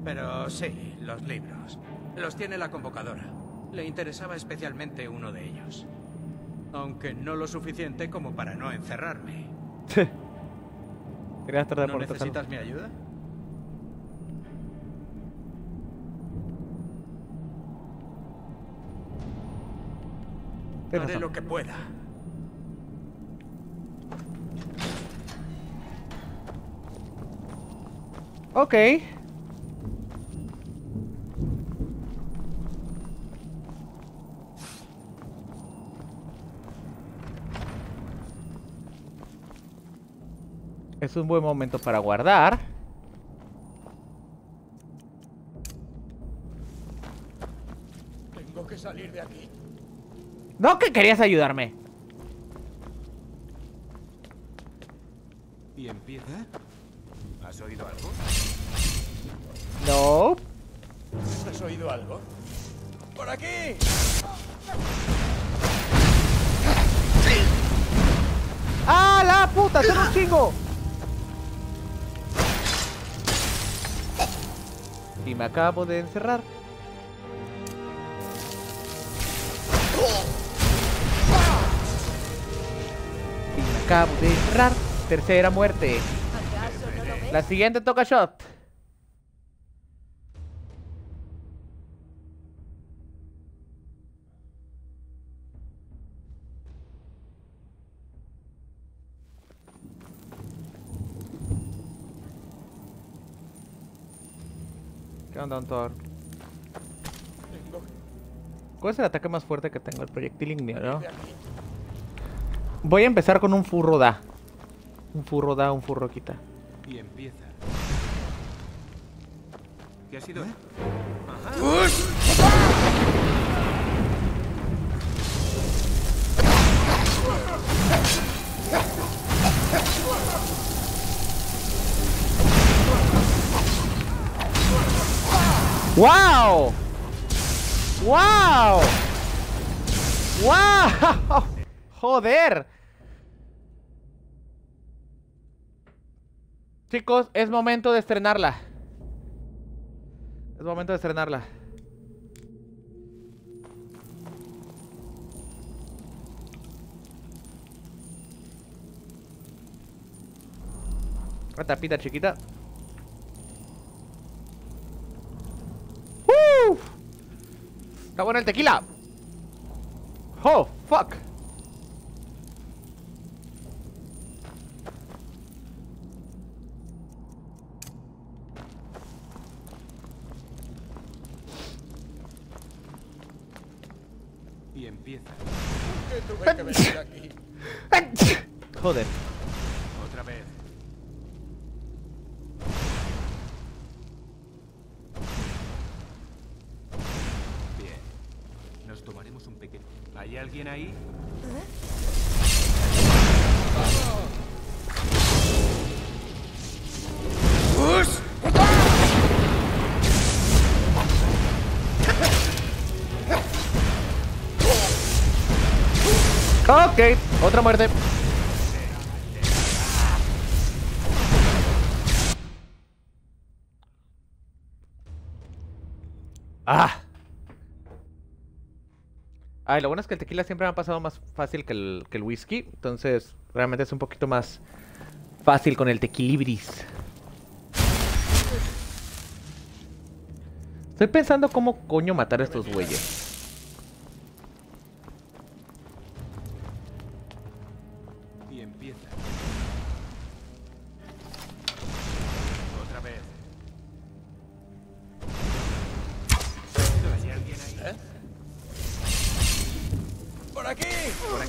Pero sí, los libros. Los tiene la convocadora. Le interesaba especialmente uno de ellos. Aunque no lo suficiente como para no encerrarme. ¿No acuerdo, necesitas mi ayuda? Haré razón. lo que pueda. Ok. Es un buen momento para guardar. Tengo que salir de aquí. No que querías ayudarme. ¿Y empieza? ¿Has oído algo? No. ¿Has oído algo? ¡Por aquí! ¡Ah, la puta! ¡Son un chingo! Y me acabo de encerrar. Y me acabo de encerrar. Tercera muerte. La siguiente toca shot. ¿Cuál es el ataque más fuerte que tengo? El proyectil ignio, ¿no? Voy a empezar con un furro da. Un furro da, un furro quita. Y empieza. ¿Qué ha sido? ¡Wow! ¡Wow! ¡Wow! <laughs> ¡Joder! Chicos, es momento de estrenarla. Es momento de estrenarla. Tapita chiquita. ¡Uh! Está bueno el tequila. Oh, fuck. Y empieza. <laughs> Joder. Otra muerte. Ah. Ay, lo bueno es que el tequila siempre me ha pasado más fácil que el, que el whisky. Entonces, realmente es un poquito más fácil con el tequilibris. Estoy pensando cómo coño matar a estos güeyes.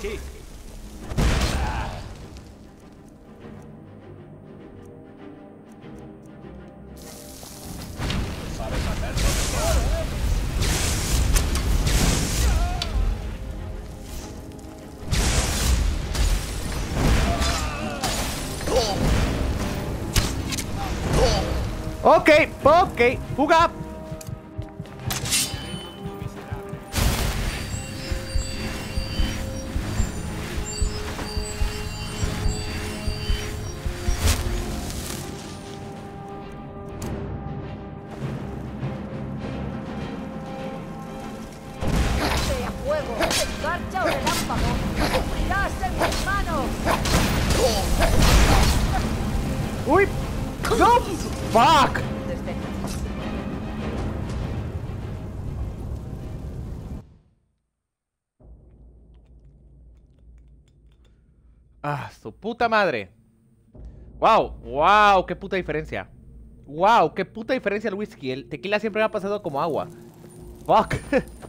Por aquí. ¡Sabes hacerlo mejor, eh! Ok, ok, fuga. Puta madre. Wow, wow, qué puta diferencia. Wow, qué puta diferencia el whisky. El tequila siempre me ha pasado como agua. Fuck. <laughs>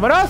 ¡Vámonos!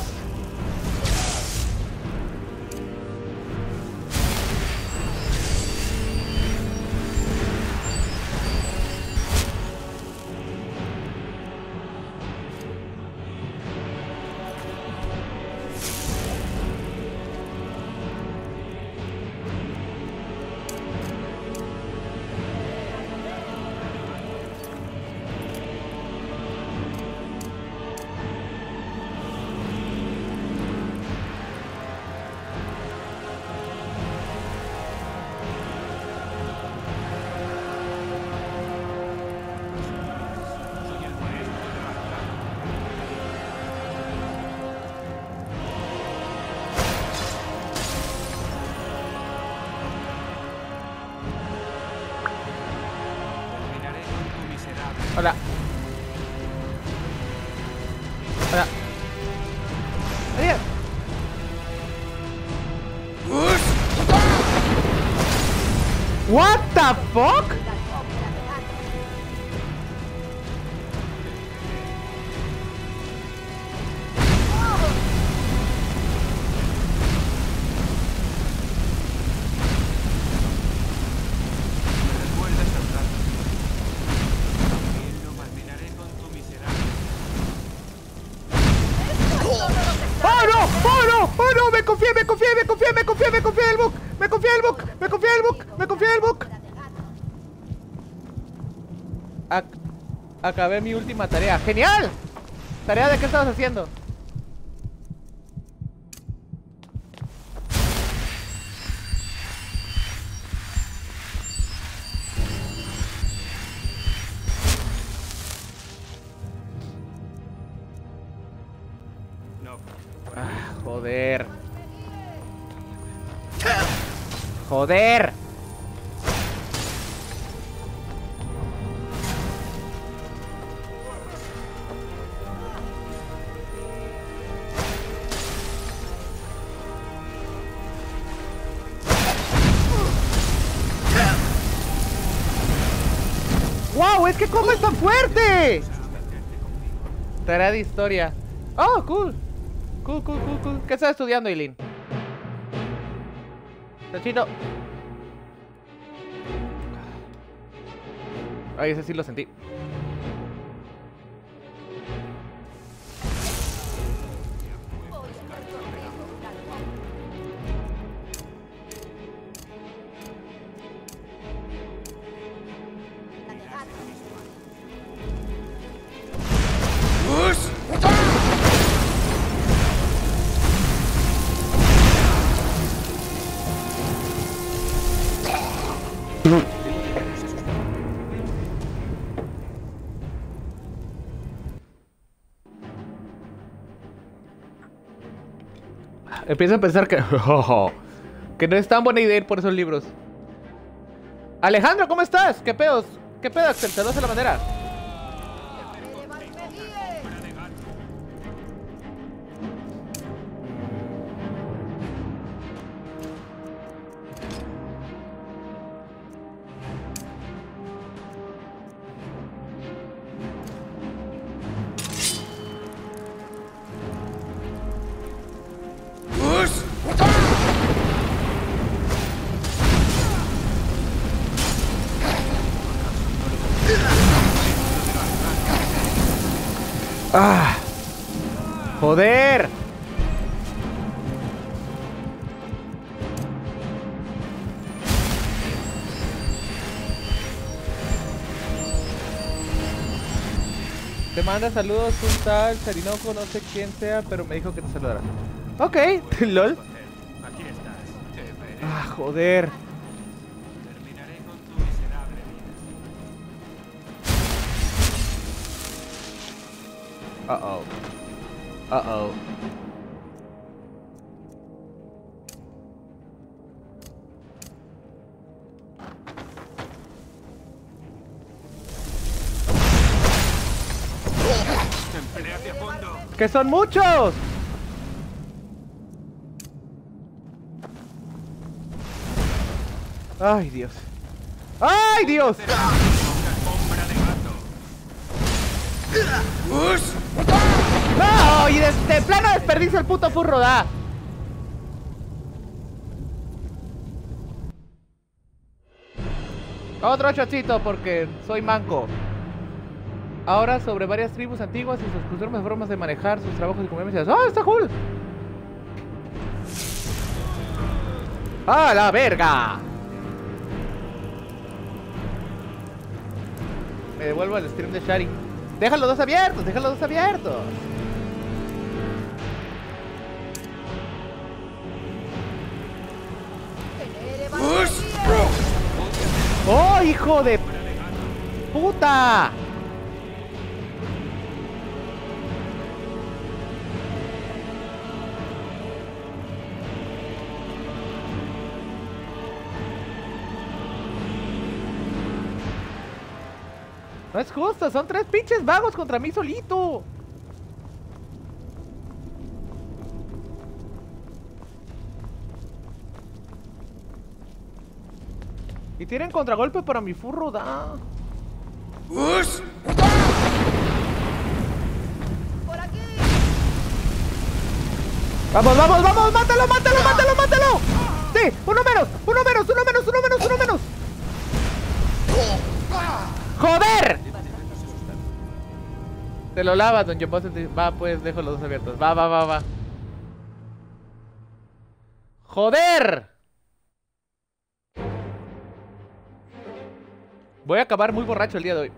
Fuck? Acabé mi última tarea. ¡Genial! ¿Tarea de qué estabas haciendo? Ah, joder. Joder. Historia. ¡Oh, cool! Cool, cool, cool, cool. ¿Qué estás estudiando, Eileen? Tachito. Ay, ese sí lo sentí. Empiezo a pensar que... <laughs> que no es tan buena idea ir por esos libros. Alejandro, ¿cómo estás? ¿Qué pedos? ¿Qué pedo, Axel? Te doy la bandera. ¡Ah! ¡Joder! Te manda saludos un tal Sarinoco, no sé quién sea, pero me dijo que te saludara. Ok, <laughs> lol. Aquí estás. Ah, joder. Uh oh. Uh oh. A fondo. ¡Que son muchos! ¡Ay, Dios! ¡Ay, Dios! Alfombra de gato. ¡No! Y de, de plano desperdicio el puto furro, da. Otro chocito porque soy manco. Ahora sobre varias tribus antiguas y sus costumbres formas de manejar sus trabajos y convivencias. ¡Ah, está cool! ¡A la verga! Me devuelvo al stream de Shari. Deja los dos abiertos, deja los dos abiertos. ¡Oh, hijo de puta! No es justo, son tres pinches vagos contra mí solito. Y tienen contragolpe para mi furro, da. Vamos, vamos, vamos, mátalo, mátalo, mátalo, mátalo. Sí, uno menos, uno menos, uno menos, uno menos, uno menos. ¡Joder! Te lo lavas, don John Boss. Va, pues, dejo los dos abiertos. Va, va, va, va. ¡Joder! Voy a acabar muy borracho el día de hoy.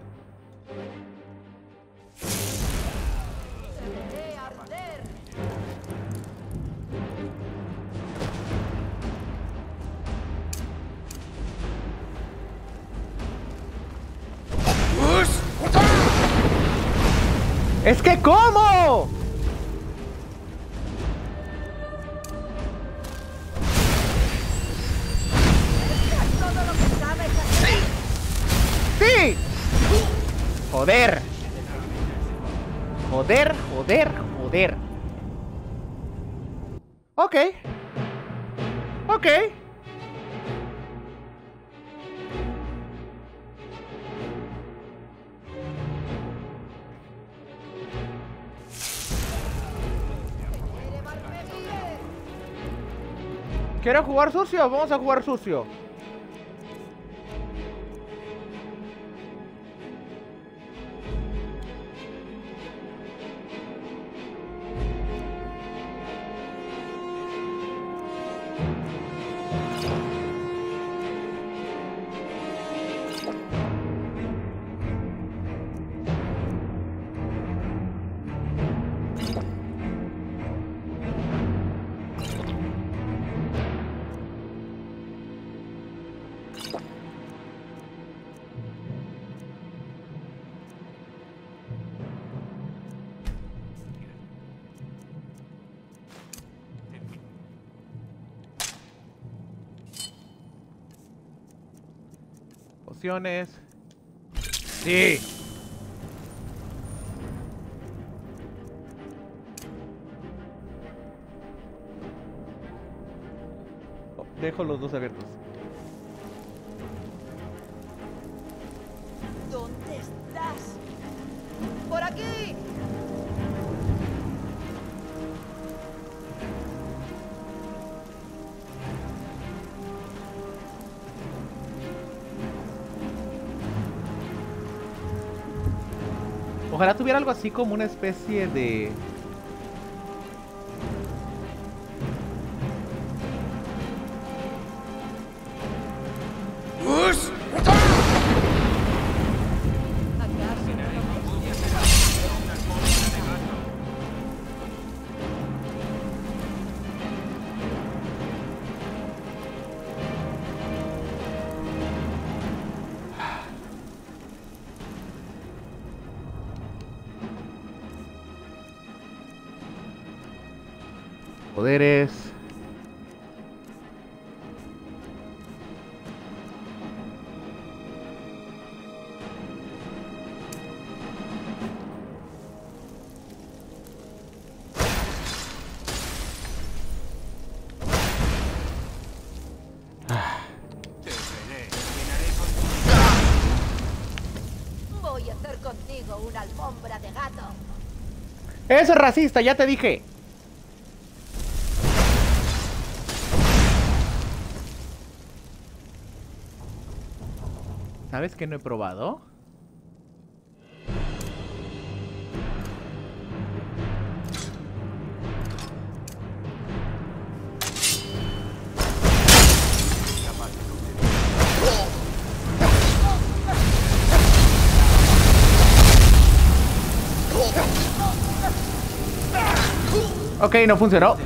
¡Es que cómo! ¡Sí! Joder. Joder, joder, joder. Ok. Ok. ¿Quieren jugar sucio? Vamos a jugar sucio. Sí. Oh, Dejo los dos abiertos. Tuviera algo así como una especie de... Eso es racista, ya te dije. ¿Sabes qué no he probado? Ok, no funcionó.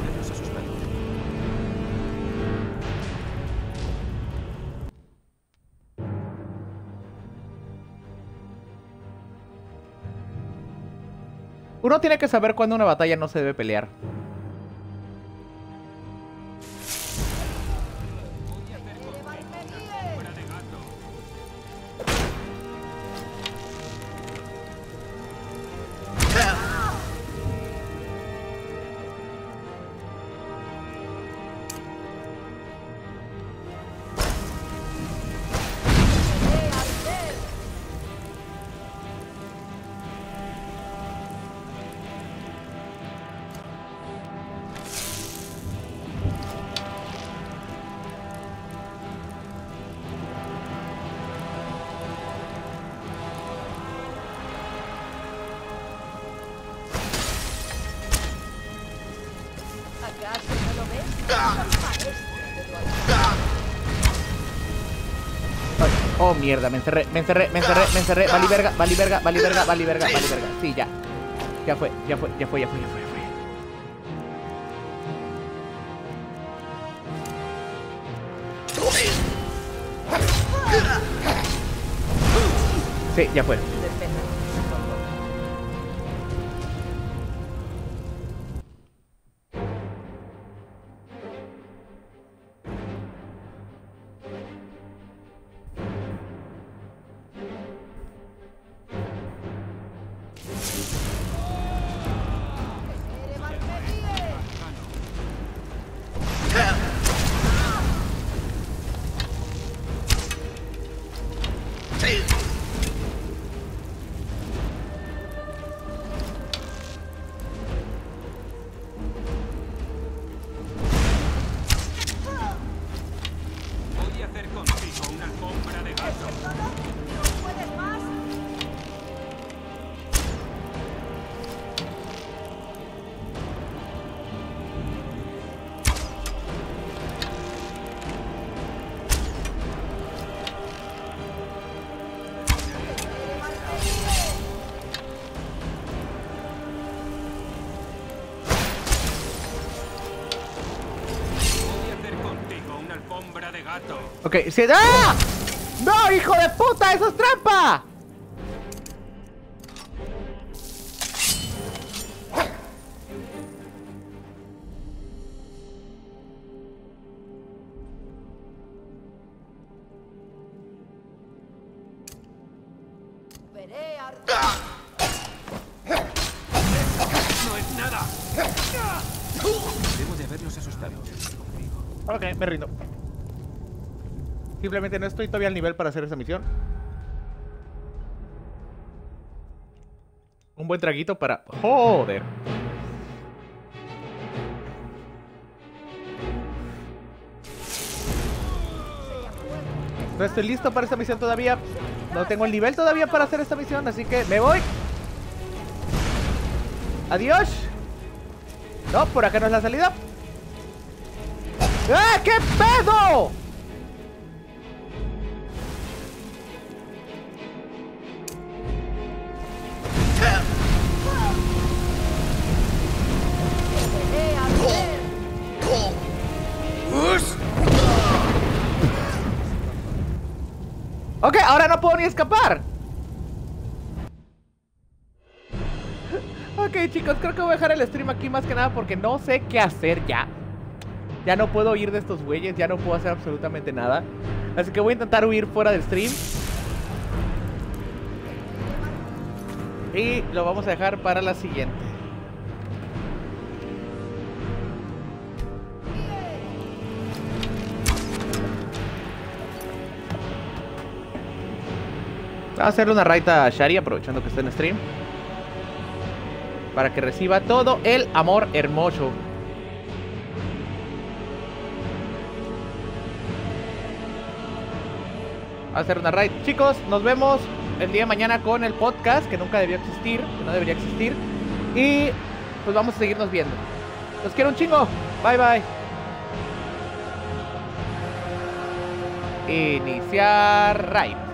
Uno tiene que saber cuándo una batalla no se debe pelear. Mierda, me encerré, me encerré, me encerré, me encerré. Vali verga, vali verga, vali verga, vali verga, vali verga. Sí, ya. Ya fue, ya fue, ya fue, ya fue, ya fue. ya fue. Sí, ya fue. Ok, si... ¡Ah! ¡No, hijo de puta! ¡Eso es trampa! Simplemente no estoy todavía al nivel para hacer esa misión. Un buen traguito para... ¡Joder! No estoy listo para esta misión todavía. No tengo el nivel todavía para hacer esta misión, así que me voy. Adiós. No, por acá no es la salida. ¡Ah, qué pedo! Ok, ahora no puedo ni escapar. Ok, chicos, creo que voy a dejar el stream aquí más que nada porque no sé qué hacer ya. Ya no puedo huir de estos güeyes, ya no puedo hacer absolutamente nada. Así que voy a intentar huir fuera del stream. Y lo vamos a dejar para la siguiente. Voy a hacerle una raid a Shari aprovechando que está en stream. para que reciba todo el amor hermoso. a hacer una raid. Chicos, nos vemos el día de mañana con el podcast que nunca debió existir, que no debería existir. Y pues vamos a seguirnos viendo. Los quiero un chingo. Bye bye. Iniciar raid.